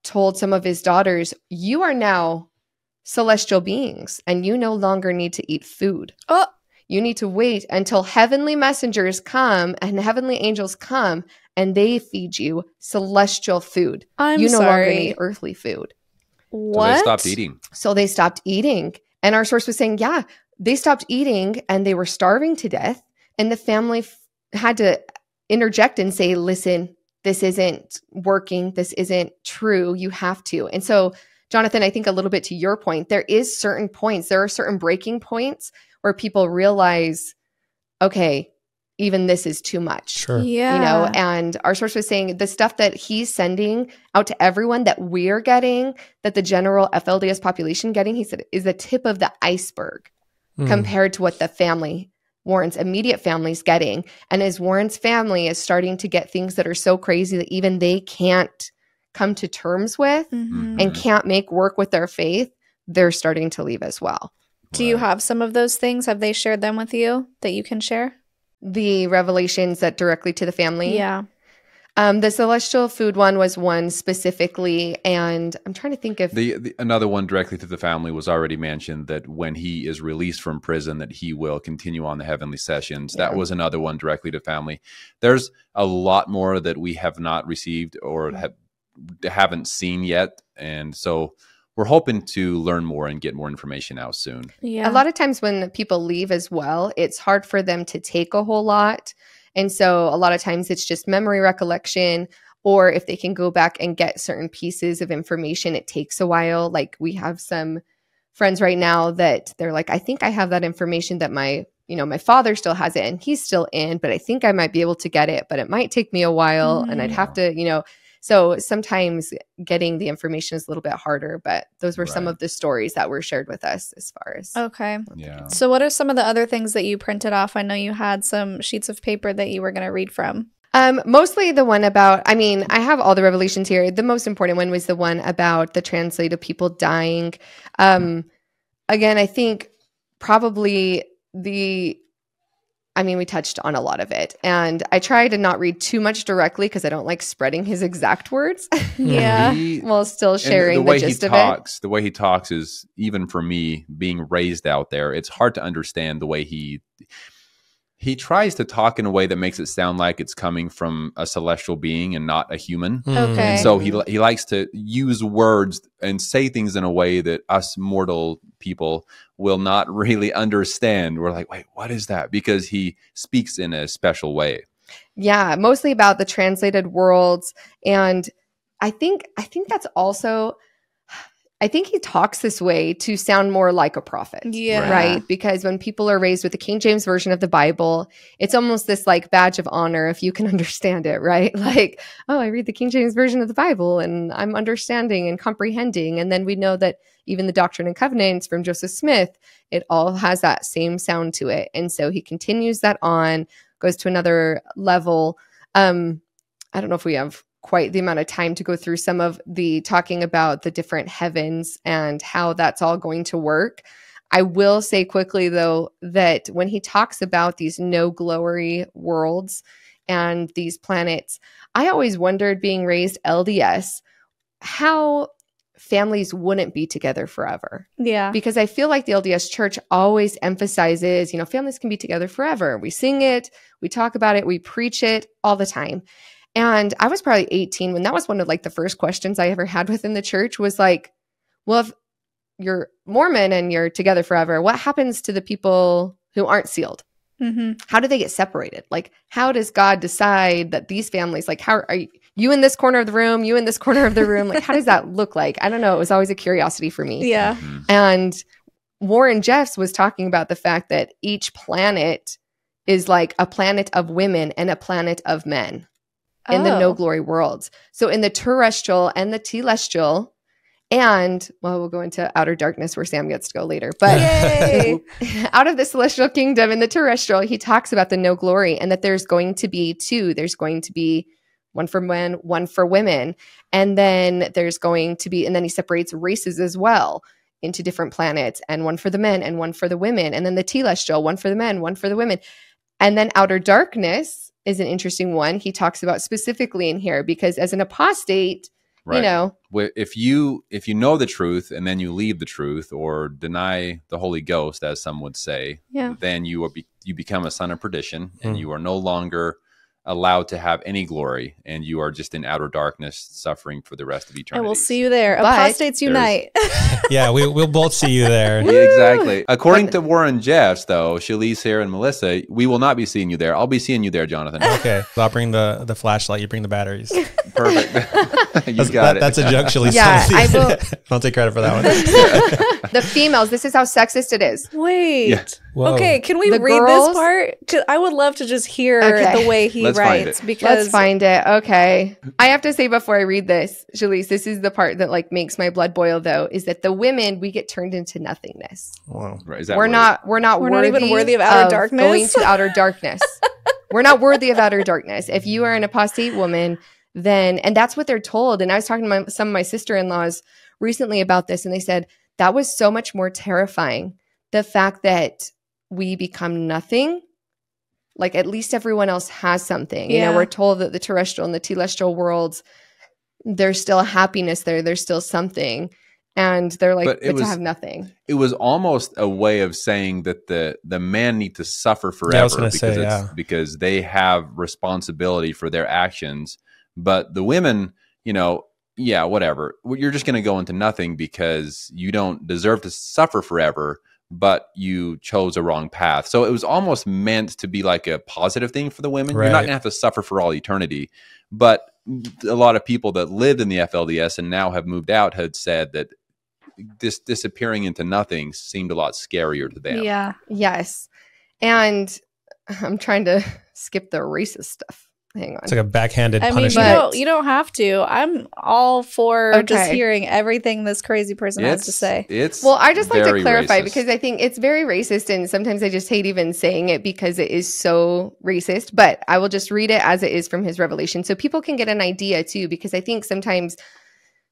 told some of his daughters, You are now celestial beings and you no longer need to eat food. Oh. You need to wait until heavenly messengers come and heavenly angels come and they feed you celestial food. I'm you no sorry. longer need earthly food. What? So they stopped eating. So they stopped eating. And our source was saying, yeah, they stopped eating and they were starving to death. And the family f- had to interject and say, listen, this isn't working. This isn't true. You have to. And so Jonathan, I think a little bit to your point, there is certain points, there are certain breaking points where people realize, okay, even this is too much. Sure. Yeah. You know, and our source was saying the stuff that he's sending out to everyone that we're getting, that the general FLDS population getting, he said, is the tip of the iceberg mm. compared to what the family, Warren's immediate family is getting. And as Warren's family is starting to get things that are so crazy that even they can't come to terms with mm-hmm. and can't make work with their faith, they're starting to leave as well. Do you have some of those things? Have they shared them with you that you can share? The revelations that directly to the family? Yeah. Um, the celestial food one was one specifically, and I'm trying to think of the, the, another one directly to the family was already mentioned that when he is released from prison, that he will continue on the heavenly sessions. Yeah. That was another one directly to family. There's a lot more that we have not received or have haven't seen yet, and so we're hoping to learn more and get more information out soon. Yeah. A lot of times when people leave as well, it's hard for them to take a whole lot. And so a lot of times it's just memory recollection, or if they can go back and get certain pieces of information, it takes a while. Like we have some friends right now that they're like, I think I have that information that my you know, my father still has it and he's still in, but I think I might be able to get it, but it might take me a while mm. and I'd have mm. to, you know, so sometimes getting the information is a little bit harder, but those were right. some of the stories that were shared with us as far as. Okay. Yeah. So, what are some of the other things that you printed off? I know you had some sheets of paper that you were going to read from. Um, mostly the one about, I mean, I have all the revelations here. The most important one was the one about the translated people dying. Um, again, I think probably the I mean, we touched on a lot of it. And I try to not read too much directly because I don't like spreading his exact words. yeah. He, While still sharing the, way the gist he talks, The way he talks is, even for me, being raised out there, it's hard to understand the way he he tries to talk in a way that makes it sound like it's coming from a celestial being and not a human. Hmm. Okay. And so he he likes to use words and say things in a way that us mortal people will not really understand. We're like, "Wait, what is that?" Because he speaks in a special way. Yeah, mostly about the translated worlds and I think I think that's also I think he talks this way to sound more like a prophet. Yeah. Right. Because when people are raised with the King James Version of the Bible, it's almost this like badge of honor if you can understand it, right? Like, oh, I read the King James Version of the Bible and I'm understanding and comprehending. And then we know that even the Doctrine and Covenants from Joseph Smith, it all has that same sound to it. And so he continues that on, goes to another level. Um, I don't know if we have quite the amount of time to go through some of the talking about the different heavens and how that's all going to work. I will say quickly, though, that when he talks about these no glory worlds and these planets, I always wondered, being raised LDS, how families wouldn't be together forever. Yeah. Because I feel like the LDS church always emphasizes, you know, families can be together forever. We sing it, we talk about it, we preach it all the time. And I was probably 18 when that was one of like the first questions I ever had within the church was like, well, if you're Mormon and you're together forever, what happens to the people who aren't sealed? Mm-hmm. How do they get separated? Like, how does God decide that these families, like, how are you, you in this corner of the room, you in this corner of the room? Like, how does that look like? I don't know. It was always a curiosity for me. Yeah. Mm-hmm. And Warren Jeffs was talking about the fact that each planet is like a planet of women and a planet of men in oh. the no oh. glory worlds. So in the terrestrial and the telestial, and well, we'll go into outer darkness where Sam gets to go later. But out of the celestial kingdom and the terrestrial, he talks about the no glory and that there's going to be two. There's going to be one for men, one for women. And then there's going to be, and then he separates races as well into different planets, and one for the men and one for the women. And then the telestial, one for the men, one for the women. And then outer darkness is an interesting one he talks about specifically in here because as an apostate right. you know if you if you know the truth and then you leave the truth or deny the holy ghost as some would say yeah. then you are be, you become a son of perdition mm. and hmm. you are no longer allowed to have any glory and you are just in outer darkness suffering for the rest of eternity. And we'll see you there. But Apostates unite. yeah, we, we'll both see you there. exactly. According to Warren Jeffs, though, Shelise here and Melissa, we will not be seeing you there. I'll be seeing you there, Jonathan. Okay. So I'll bring the, the flashlight. You bring the batteries. Perfect. you that's, got that, it. That's a joke, Shelise. Yeah, I will. Don't take credit for that one. the females, this is how sexist it is. Wait. Yeah. Okay, can we the read girls? this part? I would love to just hear okay. the way he Let's writes because Let's find it. Okay. I have to say before I read this, Shelise, this is the part that like makes my blood boil though, is that the women we get turned into nothingness. Wow. Right. we're not we're not we're worthy not even worthy of outer of darkness. Going to outer darkness. we're not worthy of outer darkness. If you are an apostate woman, then and that's what they're told. And I was talking to my, some of my sister-in-laws recently about this, and they said that was so much more terrifying. The fact that we become nothing like at least everyone else has something. Yeah. you know we're told that the terrestrial and the telestial worlds there's still happiness there there's still something and they're like but, but was, to have nothing. it was almost a way of saying that the the men need to suffer forever yeah, because say, yeah. because they have responsibility for their actions. But the women you know yeah whatever. You're just going to go into nothing because you don't deserve to suffer forever but you chose a wrong path. So it was almost meant to be like a positive thing for the women. Right. You're not going to have to suffer for all eternity. But a lot of people that lived in the FLDS and now have moved out had said that this disappearing into nothing seemed a lot scarier to them. Yeah. Yes. And I'm trying to skip the racist stuff. Hang on. It's like a backhanded I punishment. mean, you don't, you don't have to. I'm all for okay. just hearing everything this crazy person it's, has to say. It's well, I just like to clarify racist. because I think it's very racist, and sometimes I just hate even saying it because it is so racist. But I will just read it as it is from his revelation, so people can get an idea too. Because I think sometimes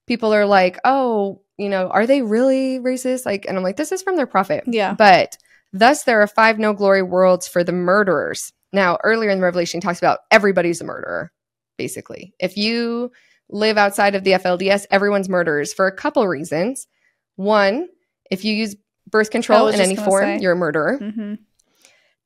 people are like, "Oh, you know, are they really racist?" Like, and I'm like, "This is from their prophet." Yeah, but thus there are five no glory worlds for the murderers now, earlier in the Revelation, he talks about everybody's a murderer, basically. If you live outside of the FLDS, everyone's murderers for a couple reasons. One, if you use birth control in any form, say. you're a murderer. Mm-hmm.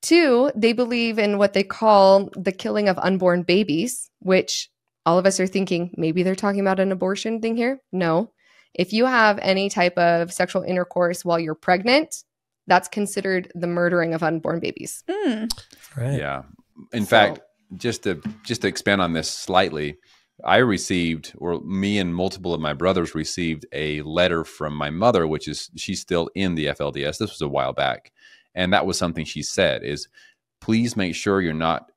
Two, they believe in what they call the killing of unborn babies, which all of us are thinking maybe they're talking about an abortion thing here. No. If you have any type of sexual intercourse while you're pregnant, that's considered the murdering of unborn babies. Mm. Right. Yeah. In so, fact, just to just to expand on this slightly, I received, or me and multiple of my brothers received a letter from my mother, which is she's still in the FLDS. This was a while back, and that was something she said: "Is please make sure you're not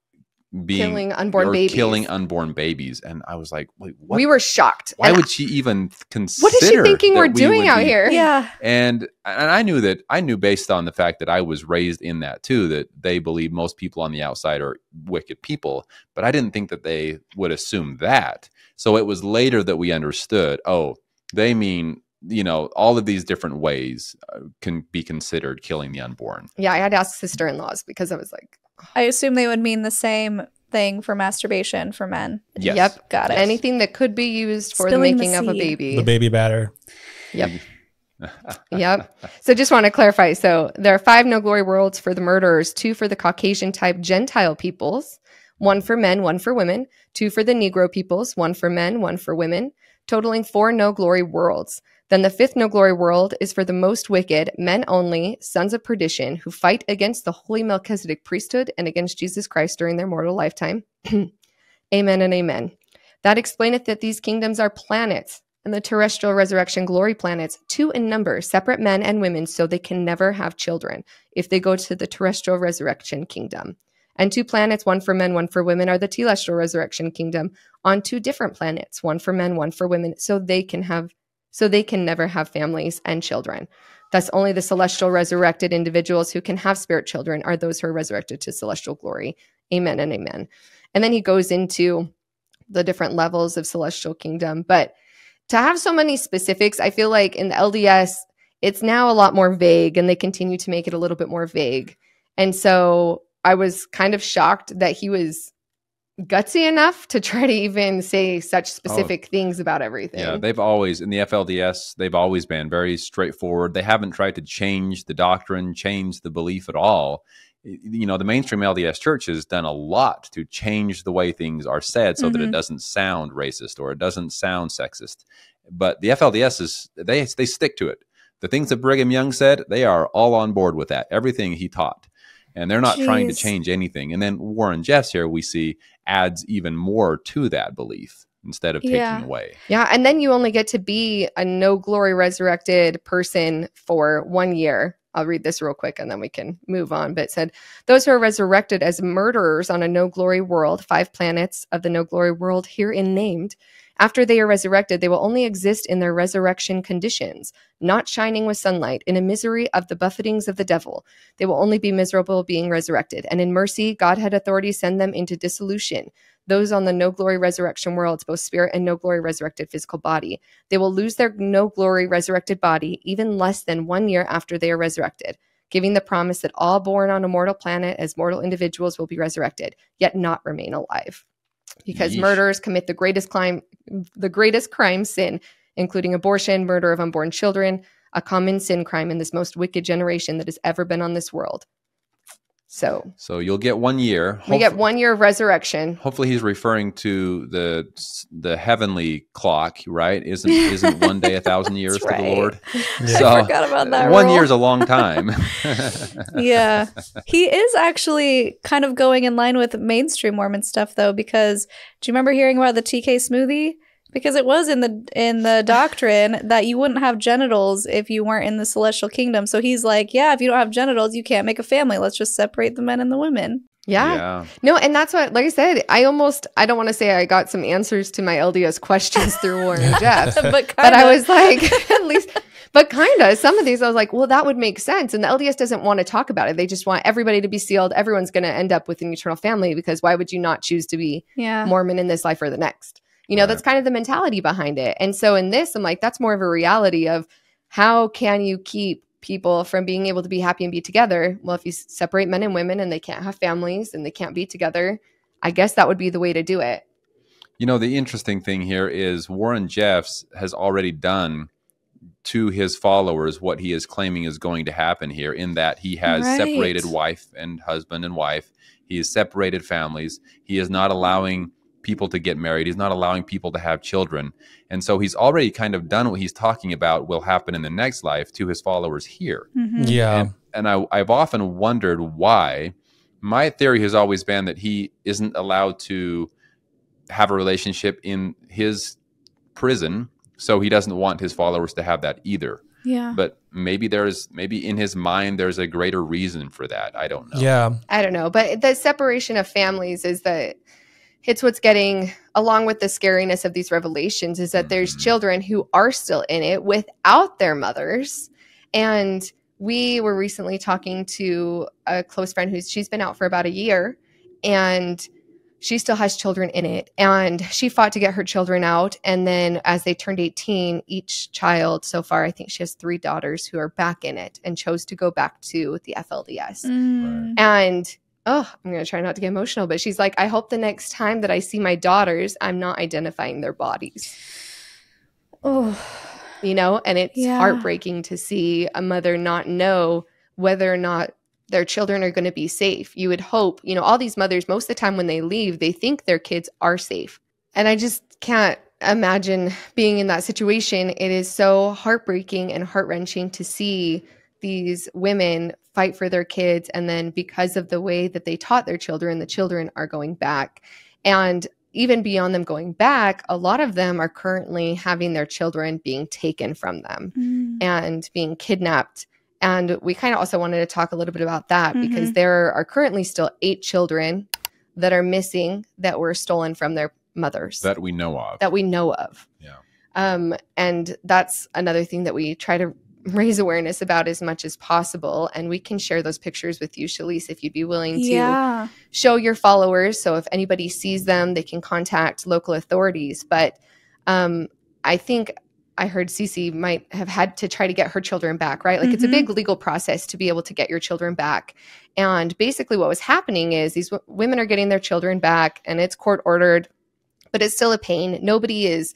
being killing unborn babies, killing unborn babies, and I was like, "Wait, what? We were shocked. Why and would she even consider? What is she thinking we're we doing out be, here? Yeah, and and I knew that I knew based on the fact that I was raised in that too that they believe most people on the outside are wicked people, but I didn't think that they would assume that. So it was later that we understood. Oh, they mean you know all of these different ways uh, can be considered killing the unborn. Yeah, I had to ask sister-in-laws because I was like I assume they would mean the same thing for masturbation for men. Yes. Yep. Got it. Anything that could be used for Spilling the making the of a baby. The baby batter. Yep. yep. So just want to clarify. So there are five no glory worlds for the murderers, two for the Caucasian type Gentile peoples, one for men, one for women, two for the Negro peoples, one for men, one for women, totaling four no glory worlds. Then the fifth no glory world is for the most wicked, men only, sons of perdition, who fight against the holy Melchizedek priesthood and against Jesus Christ during their mortal lifetime. amen and amen. That explaineth that these kingdoms are planets, and the terrestrial resurrection glory planets, two in number, separate men and women, so they can never have children if they go to the terrestrial resurrection kingdom. And two planets, one for men, one for women, are the telestial resurrection kingdom on two different planets, one for men, one for women, so they can have so they can never have families and children. Thus, only the celestial resurrected individuals who can have spirit children are those who are resurrected to celestial glory. Amen and amen. And then he goes into the different levels of celestial kingdom. But to have so many specifics, I feel like in the LDS, it's now a lot more vague and they continue to make it a little bit more vague. And so I was kind of shocked that he was gutsy enough to try to even say such oh. specific oh, things about everything. Yeah, they've always in the FLDS, they've always been very straightforward. They haven't tried to change the doctrine, change the belief at all. You know, the mainstream LDS church has done a lot to change the way things are said so mm-hmm. that it mm-hmm. doesn't sound racist or it doesn't sound sexist. But the FLDS is they they stick to it. The things that Brigham Young said, they are all on board with that. Everything he taught and they're not Jeez. trying to change anything. And then Warren Jeffs here we see adds even more to that belief instead of taking yeah. away. Yeah, and then you only get to be a no glory resurrected person for 1 year. I'll read this real quick and then we can move on. But it said, Those who are resurrected as murderers on a no glory world, five planets of the no glory world herein named, after they are resurrected, they will only exist in their resurrection conditions, not shining with sunlight, in a misery of the buffetings of the devil. They will only be miserable being resurrected. And in mercy, God had authority send them into dissolution. Those on the no glory resurrection worlds, both spirit and no glory resurrected physical body. They will lose their no glory resurrected body even less than one year after they are resurrected giving the promise that all born on a mortal planet as mortal individuals will be resurrected, yet not remain alive because Yeesh. murderers commit the greatest crime the greatest crime sin including abortion murder of unborn children a common sin crime in this most wicked generation that has ever been on this world So, so you'll get one year. Hopefully, we get one year of resurrection. Hopefully, he's referring to the the heavenly clock, right? Isn't isn't one day a thousand years right. to the Lord? Yeah. So I forgot about that. One year is a long time. yeah, he is actually kind of going in line with mainstream Mormon stuff, though. Because do you remember hearing about the TK smoothie? Because it was in the in the doctrine that you wouldn't have genitals if you weren't in the celestial kingdom. So he's like, yeah, if you don't have genitals, you can't make a family. Let's just separate the men and the women. Yeah. yeah. No, and that's what, like I said, I almost, I don't want to say I got some answers to my LDS questions through Warren Jeff, but, but I was like, at least, but kind of some of these, I was like, well, that would make sense. And the LDS doesn't want to talk about it. They just want everybody to be sealed. Everyone's going to end up with an eternal family because why would you not choose to be yeah. Mormon in this life or the next? You know, right. that's kind of the mentality behind it. And so in this, I'm like, that's more of a reality of how can you keep people from being able to be happy and be together? Well, if you separate men and women and they can't have families and they can't be together, I guess that would be the way to do it. You know, the interesting thing here is Warren Jeffs has already done to his followers what he is claiming is going to happen here in that he has right. separated wife and husband and wife. He has separated families. He is not allowing people to get married. He's not allowing people to have children. And so he's already kind of done what he's talking about will happen in the next life to his followers here. Mm-hmm. Yeah. And, and I, I've often wondered why. My theory has always been that he isn't allowed to have a relationship in his prison. So he doesn't want his followers to have that either. Yeah. But maybe there's maybe in his mind there's a greater reason for that. I don't know. Yeah. I don't know. But the separation of families is that it's what's getting along with the scariness of these revelations is that there's mm-hmm. children who are still in it without their mothers. And we were recently talking to a close friend who's she's been out for about a year and she still has children in it. And she fought to get her children out. And then as they turned 18 each child so far i think she has three daughters who are back in it and chose to go back to the flds mm. and oh, I'm going to try not to get emotional, but she's like, I hope the next time that I see my daughters, I'm not identifying their bodies. Oh, you know, and it's yeah. heartbreaking to see a mother not know whether or not their children are going to be safe. You would hope, you know, all these mothers, most of the time when they leave, they think their kids are safe. And I just can't imagine being in that situation. It is so heartbreaking and heart wrenching to see these women fight for their kids and then because of the way that they taught their children the children are going back. And even beyond them going back a lot of them are currently having their children being taken from them mm. and being kidnapped. And we kind of also wanted to talk a little bit about that mm-hmm. because there are currently still eight children that are missing that were stolen from their mothers. That we know of. That we know of. Yeah. Um, and that's another thing that we try to raise awareness about as much as possible. And we can share those pictures with you, Shelise, if you'd be willing to yeah. show your followers. So if anybody sees them, they can contact local authorities. But um, I think I heard Cece might have had to try to get her children back, right? Like mm-hmm. it's a mm-hmm. big legal process to be able to get your children back. And basically, what was happening is these w- women are getting their children back and it's court ordered, but it's still a pain. Nobody is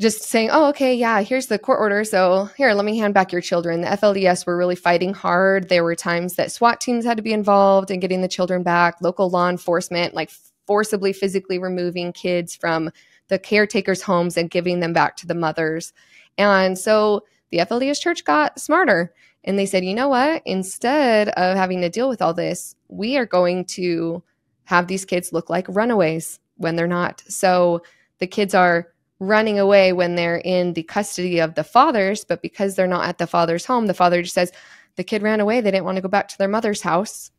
just saying, oh, okay, yeah, here's the court order. So here, let me hand back your children. The FLDS were really fighting hard. There were times that SWAT teams had to be involved in getting the children back, local law enforcement, like forcibly physically removing kids from the caretakers' homes and giving them back to the mothers. And so the FLDS church got smarter and they said, you know what? Instead of having to deal with all this, we are going to have these kids look like runaways when they're not. So the kids are running away when they're in the custody of the fathers, but because they're not at the father's home, the father just says, the kid ran away. They didn't want to go back to their mother's house.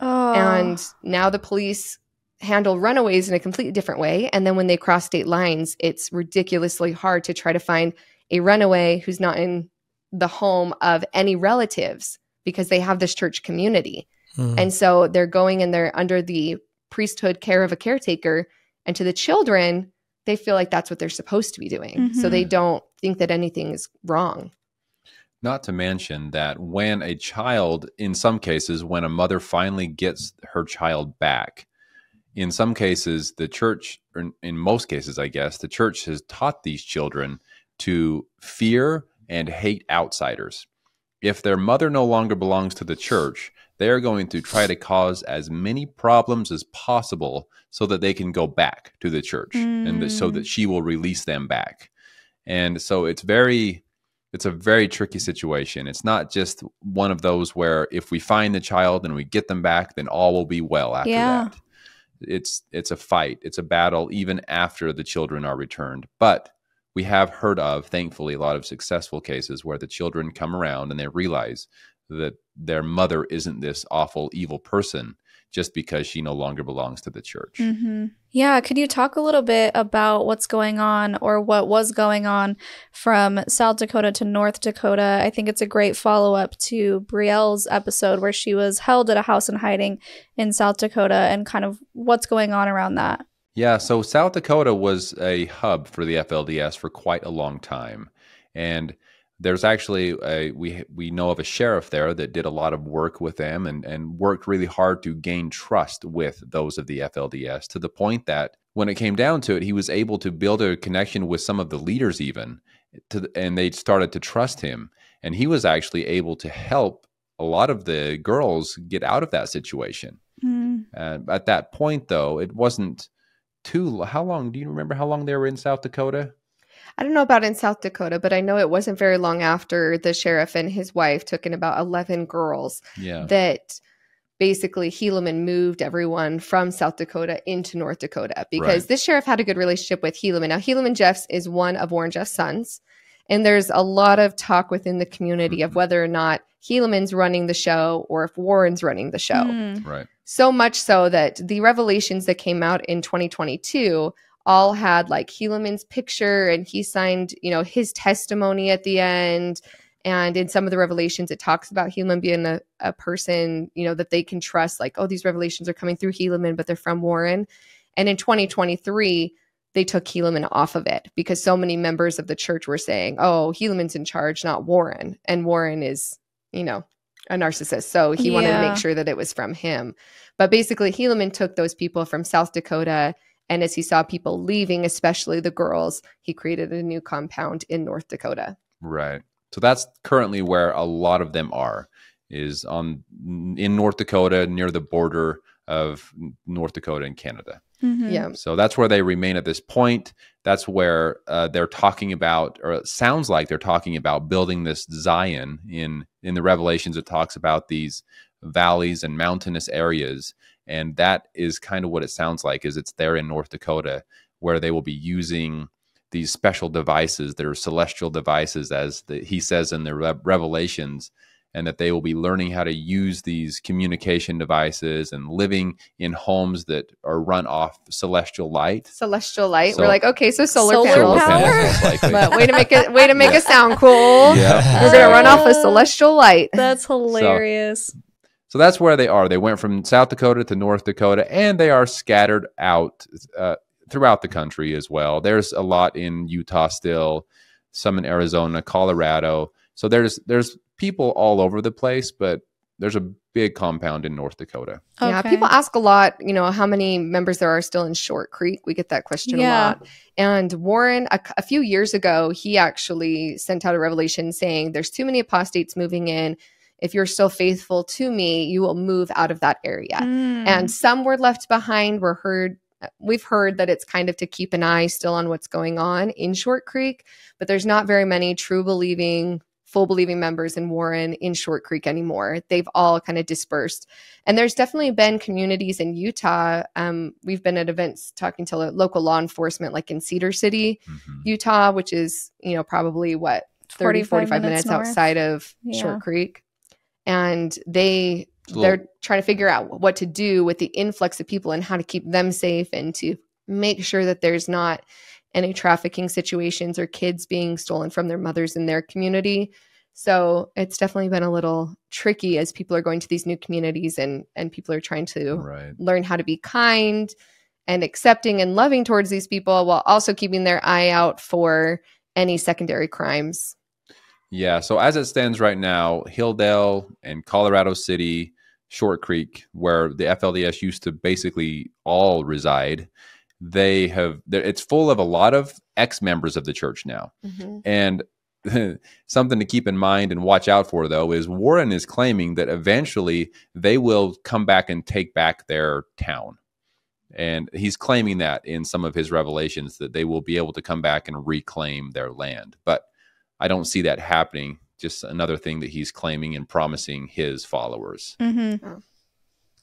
Oh. And now the police handle runaways in a completely different way. And then when they cross state lines, it's ridiculously hard to try to find a runaway who's not in the home of any relatives because they have this church community. Mm. And so they're going and they're under the priesthood care of a caretaker. And to the children, they feel like that's what they're supposed to be doing. Mm-hmm. So they mm-hmm. don't think that anything is wrong. Not to mention that when a child, in some cases, when a mother finally gets her child back, in some cases, the church, or in most cases, I guess, the church has taught these children to fear and hate outsiders. If their mother no longer belongs to the church, they're going to try to cause as many problems as possible so that they can go back to the church mm. and so that she will release them back. And so it's very it's a very tricky situation. It's not just one of those where if we find the child and we get them back, then all will be well after yeah. that. It's it's a fight. It's a battle even after the children are returned. But we have heard of, thankfully, a lot of successful cases where the children come around and they realize that their mother isn't this awful, evil person just because she no longer belongs to the church. Mm-hmm. Yeah. Could you talk a little bit about what's going on or what was going on from South Dakota to North Dakota? I think it's a great follow up to Briell's episode where she was held at a house in hiding in South Dakota and kind of what's going on around that. Yeah. So South Dakota was a hub for the FLDS for quite a long time. And there's actually a, we we know of a sheriff there that did a lot of work with them and and worked really hard to gain trust with those of the FLDS to the point that when it came down to it, he was able to build a connection with some of the leaders even, to, and they started to trust him, and he was actually able to help a lot of the girls get out of that situation. Mm. Uh, at that point, though, it wasn't too. How long? Do you remember how long they were in South Dakota? I don't know about in South Dakota, but I know it wasn't very long after the sheriff and his wife took in about 11 girls yeah. that basically Helaman moved everyone from South Dakota into North Dakota because right. this sheriff had a good relationship with Helaman. Now, Helaman Jeffs is one of Warren Jeffs' sons. And there's a lot of talk within the community of mm-hmm. whether or not Helaman's running the show or if Warren's running the show. Mm. Right. So much so that the revelations that came out in 2022 all had like Helaman's picture and he signed, you know, his testimony at the end. And in some of the revelations, it talks about Helaman being a, a person, you know, that they can trust, like, oh, these revelations are coming through Helaman, but they're from Warren. And in 2023, they took Helaman off of it because so many members of the church were saying, oh, Helaman's in charge, not Warren. And Warren is, you know, a narcissist. So he yeah. wanted to make sure that it was from him. But basically, Helaman took those people from South Dakota and as he saw people leaving, especially the girls, he created a new compound in North Dakota. Right. So that's currently where a lot of them are is on in North Dakota near the border of North Dakota and Canada. Mm-hmm. Yeah. So that's where they remain at this point. That's where uh, they're talking about, or it sounds like they're talking about building this Zion in in the Revelations. It talks about these valleys and mountainous areas and that is kind of what it sounds like is it's there in north dakota where they will be using these special devices that are celestial devices as the, he says in the Re- revelations and that they will be learning how to use these communication devices and living in homes that are run off celestial light. Celestial light. So, We're like, okay, so solar, solar panels. panels but way to make it way to make yeah. it sound cool. Yeah. We're gonna run off a oh. celestial light. That's hilarious. So, so that's where they are. They went from South Dakota to North Dakota, and they are scattered out uh, throughout the country as well. There's a lot in Utah still, some in Arizona, Colorado. So there's there's people all over the place, but there's a big compound in North Dakota. Okay. Yeah, people ask a lot, you know, how many members there are still in Short Creek. We get that question yeah. a lot. And Warren, a, a few years ago, he actually sent out a revelation saying there's too many apostates moving in if you're still faithful to me, you will move out of that area. Mm. And some were left behind. We're heard we've heard that it's kind of to keep an eye still on what's going on in Short Creek, but there's not very many true believing, full believing members in Warren in Short Creek anymore. They've all kind of dispersed. And there's definitely been communities in Utah. Um, we've been at events talking to local law enforcement, like in Cedar City, mm-hmm. Utah, which is, you know, probably what, 30, 45, minutes, minutes outside of yeah. Short Creek and they they're trying to figure out what to do with the influx of people and how to keep them safe and to make sure that there's not any trafficking situations or kids being stolen from their mothers in their community. So it's definitely been a little tricky as people are going to these new communities and and people are trying to right. learn how to be kind and accepting and loving towards these people while also keeping their eye out for any secondary crimes. Yeah. So as it stands right now, Hildale and Colorado City, Short Creek, where the FLDS used to basically all reside, they have it's full of a lot of ex members of the church now, mm-hmm. and something to keep in mind and watch out for, though, is Warren is claiming that eventually they will come back and take back their town. And he's claiming that in some of his revelations that they will be able to come back and reclaim their land. But I don't see that happening. Just another thing that he's claiming and promising his followers. Mm-hmm. Oh.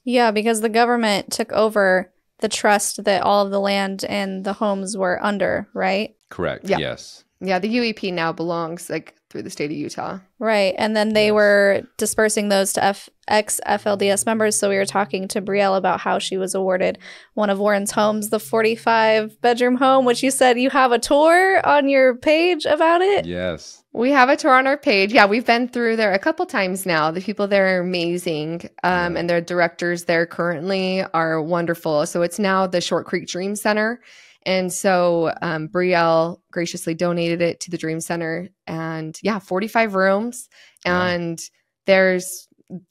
Yeah, because the government took over the trust that all of the land and the homes were under, right? Correct. Yeah. Yes. Yeah, the UEP now belongs like through the state of Utah. Right. And then they yes. were dispersing those to F- ex FLDS members. So we were talking to Briell about how she was awarded one of Warren's homes, the 45 bedroom home, which you said you have a tour on your page about it. Yes. We have a tour on our page. Yeah, we've been through there a couple times now. The people there are amazing. Um, and their directors there currently are wonderful. So it's now the Short Creek Dream Center. And so um, Briell graciously donated it to the Dream Center. And yeah, 45 rooms. And there's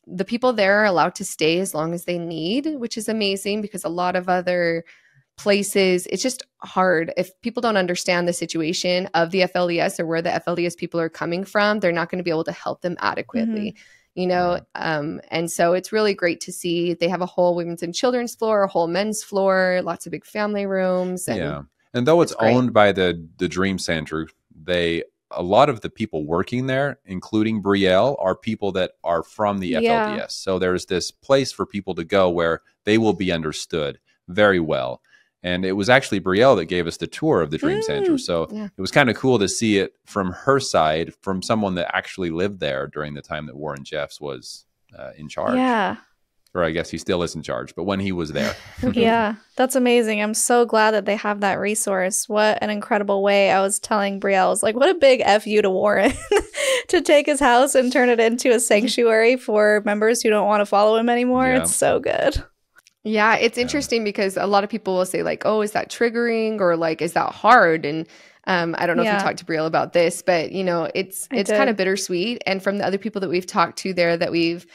the people there are allowed to stay as long as they need, which is amazing because a lot of other places, it's just hard. If people don't understand the situation of the FLES or where the FLDS people are coming from, they're not going to be able to help them adequately. Mm-hmm you know um, and so it's really great to see they have a whole women's and children's floor a whole men's floor lots of big family rooms and yeah and though it's, it's owned by the the dream center they a lot of the people working there including Briell are people that are from the flds yeah. so there's this place for people to go where they will be understood very well and it was actually Briell that gave us the tour of the Dream mm, Center. So yeah. it was kind of cool to see it from her side, from someone that actually lived there during the time that Warren Jeffs was uh, in charge. Yeah. Or I guess he still is in charge, but when he was there. yeah, that's amazing. I'm so glad that they have that resource. What an incredible way. I was telling Briell, I was like, what a big F you to Warren to take his house and turn it into a sanctuary for members who don't want to follow him anymore. Yeah. It's so good. Yeah, it's interesting yeah. because a lot of people will say like, "Oh, is that triggering?" or like, "Is that hard?" And um, I don't know yeah. if you talked to Briell about this, but you know, it's I it's kind of bittersweet. And from the other people that we've talked to there, that we've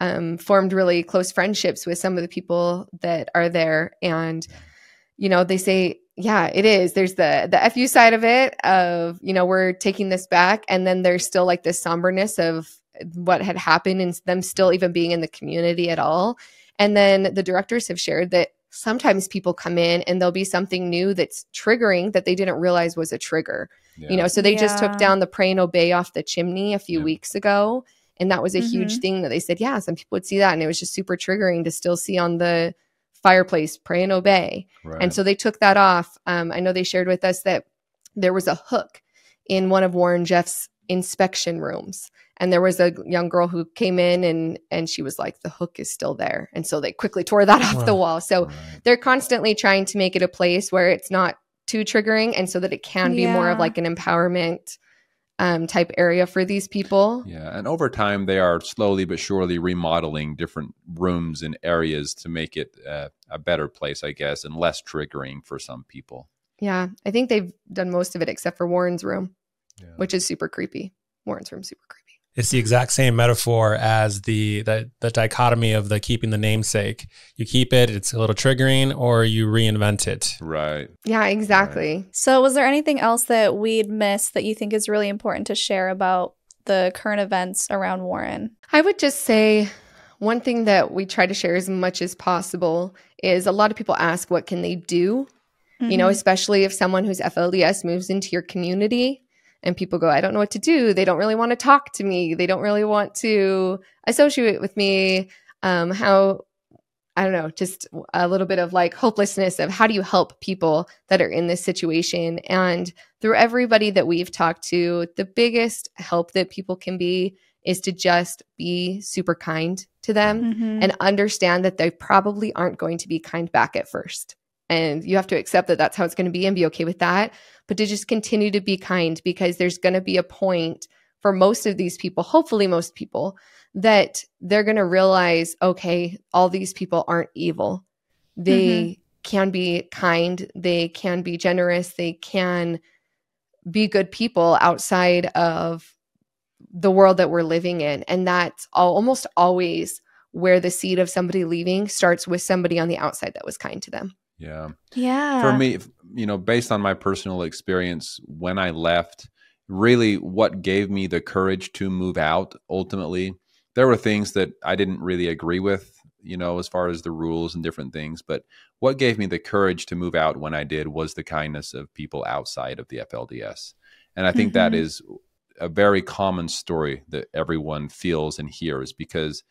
um, formed really close friendships with some of the people that are there, and you know, they say, "Yeah, it is." There's the the fu side of it of you know we're taking this back, and then there's still like this somberness of what had happened and them still even being in the community at all and then the directors have shared that sometimes people come in and there'll be something new that's triggering that they didn't realize was a trigger. Yeah. You know, so they yeah. just took down the pray and obey off the chimney a few yeah. weeks ago. And that was a mm-hmm. huge thing that they said, yeah, some people would see that. And it was just super triggering to still see on the fireplace, pray and obey. Right. And so they took that off. Um, I know they shared with us that there was a hook in one of Warren Jeffs' inspection rooms and there was a young girl who came in and and she was like the hook is still there and so they quickly tore that off wow. the wall so right. they're constantly trying to make it a place where it's not too triggering and so that it can yeah. be more of like an empowerment um, type area for these people yeah and over time they are slowly but surely remodeling different rooms and areas to make it uh, a better place i guess and less triggering for some people yeah i think they've done most of it except for warren's room yeah. which is super creepy warren's room super creepy it's the exact same metaphor as the, the the dichotomy of the keeping the namesake. You keep it, it's a little triggering, or you reinvent it. Right. Yeah, exactly. Right. So, was there anything else that we'd missed that you think is really important to share about the current events around Warren? I would just say one thing that we try to share as much as possible is a lot of people ask, what can they do? Mm-hmm. You know, mm-hmm. especially if someone who's FLDS moves into your community and people go, I don't know what to do. They don't really want to talk to me. They don't really want to associate with me. Um, how, I don't know, just a little bit of like hopelessness of how do you help people that are in this situation? And through everybody that we've talked to, the biggest help that people can be is to just be super kind to them mm-hmm. and understand that they probably aren't going to be kind back at first. And you have to accept that that's how it's going to be and be okay with that but to just continue to be kind because there's going to be a point for most of these people, hopefully, most people, that they're going to realize okay, all these people aren't evil. They mm-hmm. can be kind, they can be generous, they can be good people outside of the world that we're living in. And that's all, almost always where the seed of somebody leaving starts with somebody on the outside that was kind to them. Yeah. Yeah. For me, you know, based on my personal experience, when I left, really what gave me the courage to move out ultimately. There were things that I didn't really agree with, you know, as far as the rules and different things. But what gave me the courage to move out when I did was the kindness of people outside of the FLDS. And I think mm-hmm. that is a very common story that everyone feels and hears because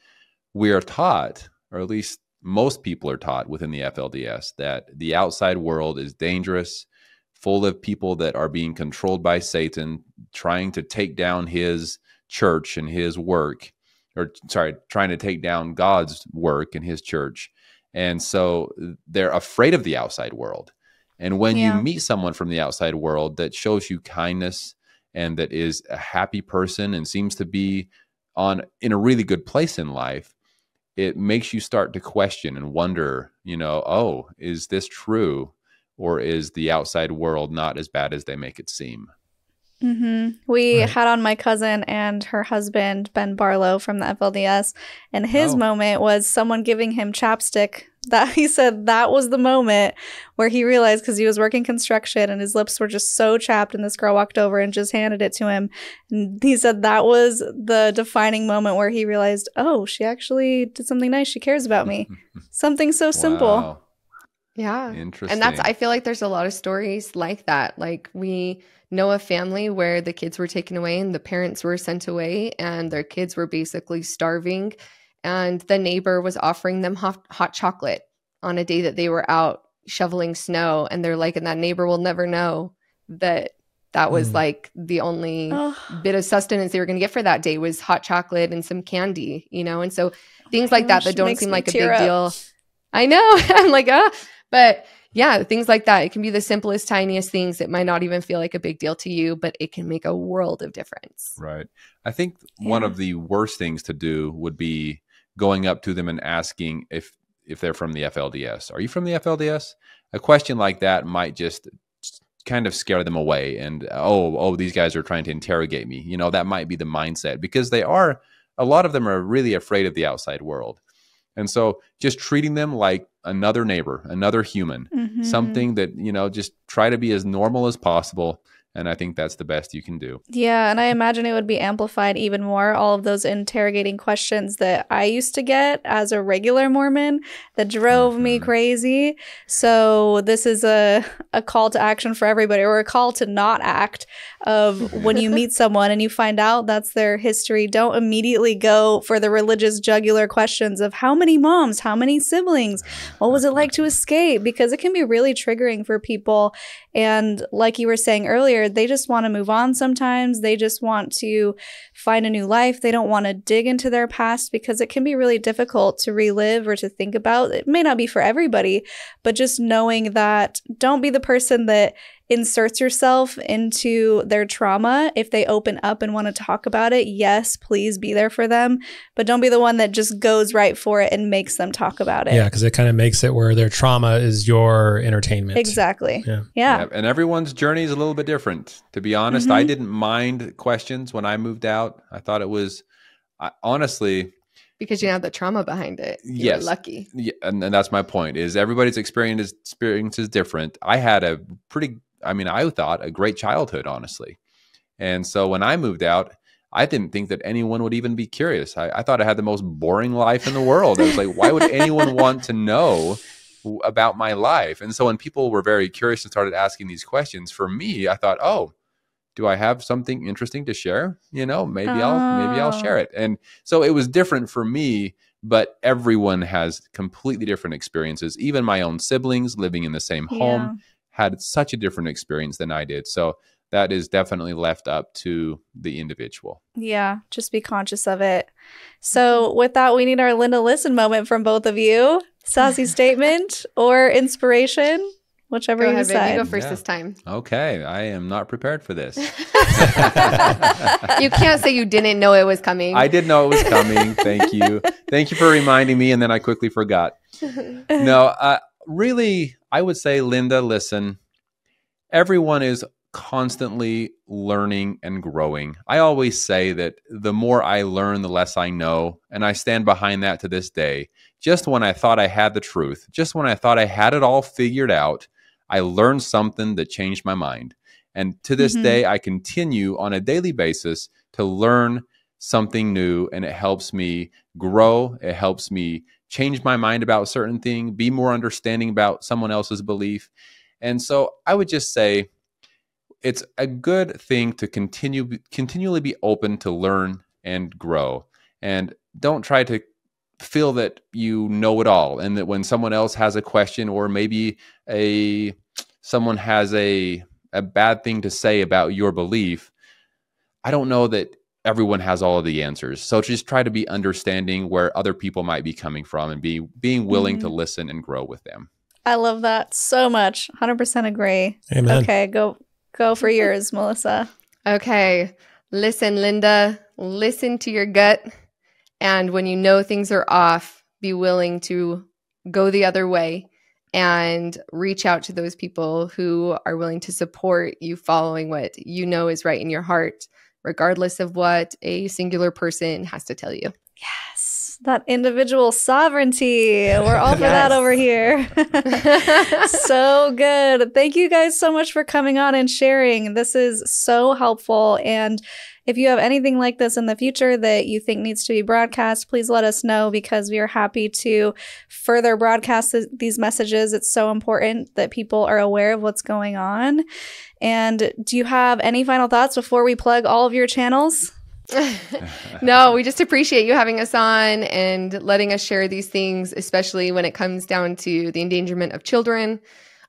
we are taught, or at least most people are taught within the FLDS, that the outside world is dangerous, full of people that are being controlled by Satan, trying to take down his church and his work, or sorry, trying to take down God's work and his church. And so they're afraid of the outside world. And when yeah. you meet someone from the outside world that shows you kindness and that is a happy person and seems to be on in a really good place in life, it makes you start to question and wonder, you know, oh, is this true? Or is the outside world not as bad as they make it seem? Mm-hmm. We right. had on my cousin and her husband, Ben Barlow from the FLDS, and his oh. moment was someone giving him chapstick. That he said that was the moment where he realized because he was working construction and his lips were just so chapped, and this girl walked over and just handed it to him. And he said that was the defining moment where he realized, oh, she actually did something nice. She cares about me. something so simple. Wow. Yeah. Interesting. And that's, I feel like there's a lot of stories like that. Like we, know a family where the kids were taken away and the parents were sent away and their kids were basically starving and the neighbor was offering them hot, hot chocolate on a day that they were out shoveling snow and they're like and that neighbor will never know that that was mm. like the only oh. bit of sustenance they were going to get for that day was hot chocolate and some candy you know and so things oh like gosh, that that don't seem like a big up. deal i know i'm like ah but yeah, things like that. It can be the simplest, tiniest things. It might not even feel like a big deal to you, but it can make a world of difference. Right. I think yeah. one of the worst things to do would be going up to them and asking if if they're from the FLDS. Are you from the FLDS? A question like that might just kind of scare them away and oh oh these guys are trying to interrogate me. You know, that might be the mindset because they are a lot of them are really afraid of the outside world. And so just treating them like another neighbor, another human, mm-hmm. something that, you know, just try to be as normal as possible and I think that's the best you can do. Yeah. And I imagine it would be amplified even more. All of those interrogating questions that I used to get as a regular Mormon that drove mm-hmm. me crazy. So this is a, a call to action for everybody or a call to not act of when you meet someone and you find out that's their history, don't immediately go for the religious jugular questions of how many moms, how many siblings, what was it like to escape? Because it can be really triggering for people. And like you were saying earlier, they just want to move on sometimes. They just want to find a new life. They don't want to dig into their past because it can be really difficult to relive or to think about. It may not be for everybody, but just knowing that don't be the person that inserts yourself into their trauma if they open up and want to talk about it yes please be there for them but don't be the one that just goes right for it and makes them talk about it yeah because it kind of makes it where their trauma is your entertainment exactly yeah. yeah, yeah and everyone's journey is a little bit different to be honest mm-hmm. i didn't mind questions when i moved out i thought it was I, honestly because you have the trauma behind it. You yes, lucky. Yeah, and, and, that's my point. Is everybody's experience is, experience is different. I had a pretty I mean, I thought a great childhood, honestly. And so when I moved out, I didn't think that anyone would even be curious. I, I thought I had the most boring life in the world. I was like, why would anyone want to know about my life? And so when people were very curious and started asking these questions, for me, I thought, oh, do I have something interesting to share? You know, maybe I'll maybe I'll share it. And so it was different for me, but everyone has completely different experiences. Even my own siblings living in the same yeah. home had such a different experience than I did. So that is definitely left up to the individual. Yeah, just be conscious of it. So, with that, we need our Linda listen moment from both of you. Sassy statement or inspiration, whichever go you ahead, decide. Baby, you go first yeah. this time. Okay, I am not prepared for this. you can't say you didn't know it was coming. I did know it was coming. Thank you. Thank you for reminding me, and then I quickly forgot. No, uh, really, I would say, Linda, listen, everyone is constantly learning and growing. I always say that the more I learn, the less I know. And I stand behind that to this day. Just when I thought I had the truth, just when I thought I had it all figured out, I learned something that changed my mind. And to this mm-hmm. day, I continue on a daily basis to learn something new and it helps me grow. It helps me change my mind about a certain thing, be more understanding about someone else's belief. And so I would just say it's a good thing to continue continually be open to learn and grow. And don't try to feel that you know it all and that when someone else has a question or maybe a someone has a a bad thing to say about your belief, I don't know that everyone has all of the answers. So just try to be understanding where other people might be coming from and be being willing mm-hmm. to listen and grow with them. I love that so much. 100% agree. Amen. Okay, go go for yours, Melissa. Okay. Listen, Linda, listen to your gut and when you know things are off, be willing to go the other way and reach out to those people who are willing to support you following what you know is right in your heart, regardless of what a singular person has to tell you. Yes, that individual sovereignty. We're all for that over here. so good. Thank you guys so much for coming on and sharing. This is so helpful. And if you have anything like this in the future that you think needs to be broadcast, please let us know because we are happy to further broadcast th- these messages. It's so important that people are aware of what's going on. And do you have any final thoughts before we plug all of your channels? no, we just appreciate you having us on and letting us share these things, especially when it comes down to the endangerment of children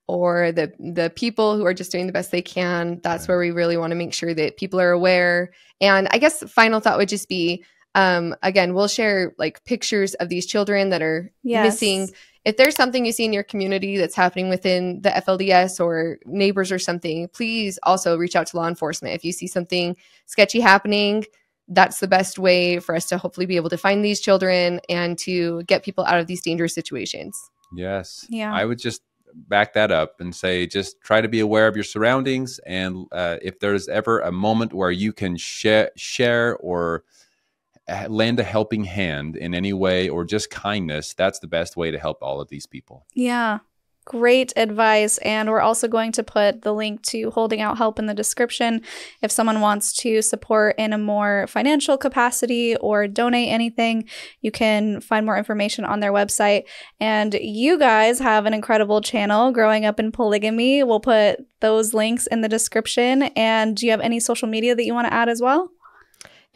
or the the people who are just doing the best they can that's where we really want to make sure that people are aware and i guess final thought would just be um, again we'll share like pictures of these children that are yes. missing if there's something you see in your community that's happening within the flds or neighbors or something please also reach out to law enforcement. If you see something sketchy happening that's the best way for us to hopefully be able to find these children and to get people out of these dangerous situations. Yes. Yeah. I would just back that up and say just try to be aware of your surroundings and uh, if there's ever a moment where you can share share or uh, Eh, lend a helping hand in any way or just kindness that's the best way to help all of these people yeah Great advice. And we're also going to put the link to Holding Out Help in the description if someone wants to support in a more financial capacity or donate anything. You can find more information on their website. And you guys have an incredible channel, Growing Up in Polygamy. We'll put those links in the description. And do you have any social media that you want to add as well?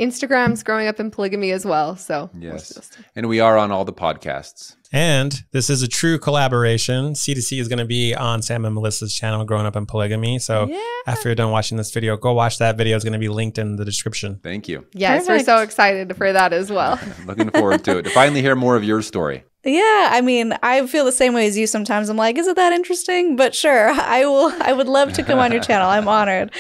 Instagram's growing up in polygamy as well. So yes, and we are on all the podcasts. And this is a true collaboration. C2C is going to be on Sam and Melissa's channel, Growing Up in Polygamy. So yeah. after you're done watching this video, go watch that video. It's going to be linked in the description. Thank you. Yes, Perfect. we're so excited for that as well. Looking forward to it. To finally hear more of your story. Yeah, I mean, I feel the same way as you sometimes. I'm like, is it that interesting? But sure, I will I would love to come on your channel. I'm honored.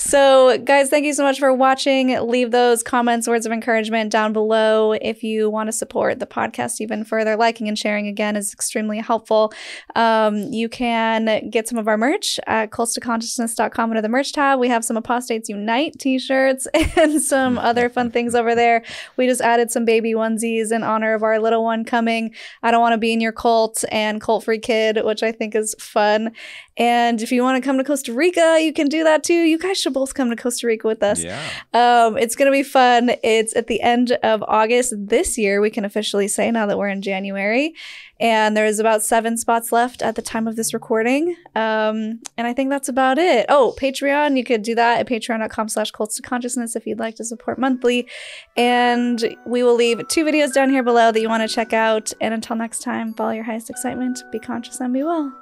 So, guys, thank you so much for watching. Leave those comments, words of encouragement down below if you want to support the podcast even further. Liking and sharing again is extremely helpful. Um, you can get some of our merch at cultstoconsciousness.com under the merch tab. We have some Apostates Unite t shirts and some other fun things over there. We just added some baby onesies in honor of our little one coming. I don't want to be in your cult and cult free kid, which I think is fun. And if you want to come to Costa Rica, you can do that too. You guys should both come to Costa Rica with us. Yeah. Um, it's going to be fun. It's at the end of August this year, we can officially say now that we're in January. And there's about seven spots left at the time of this recording. Um, and I think that's about it. Oh, Patreon, you could do that at patreon.com slash cults to consciousness if you'd like to support monthly. And we will leave two videos down here below that you want to check out. And until next time, follow your highest excitement, be conscious and be well.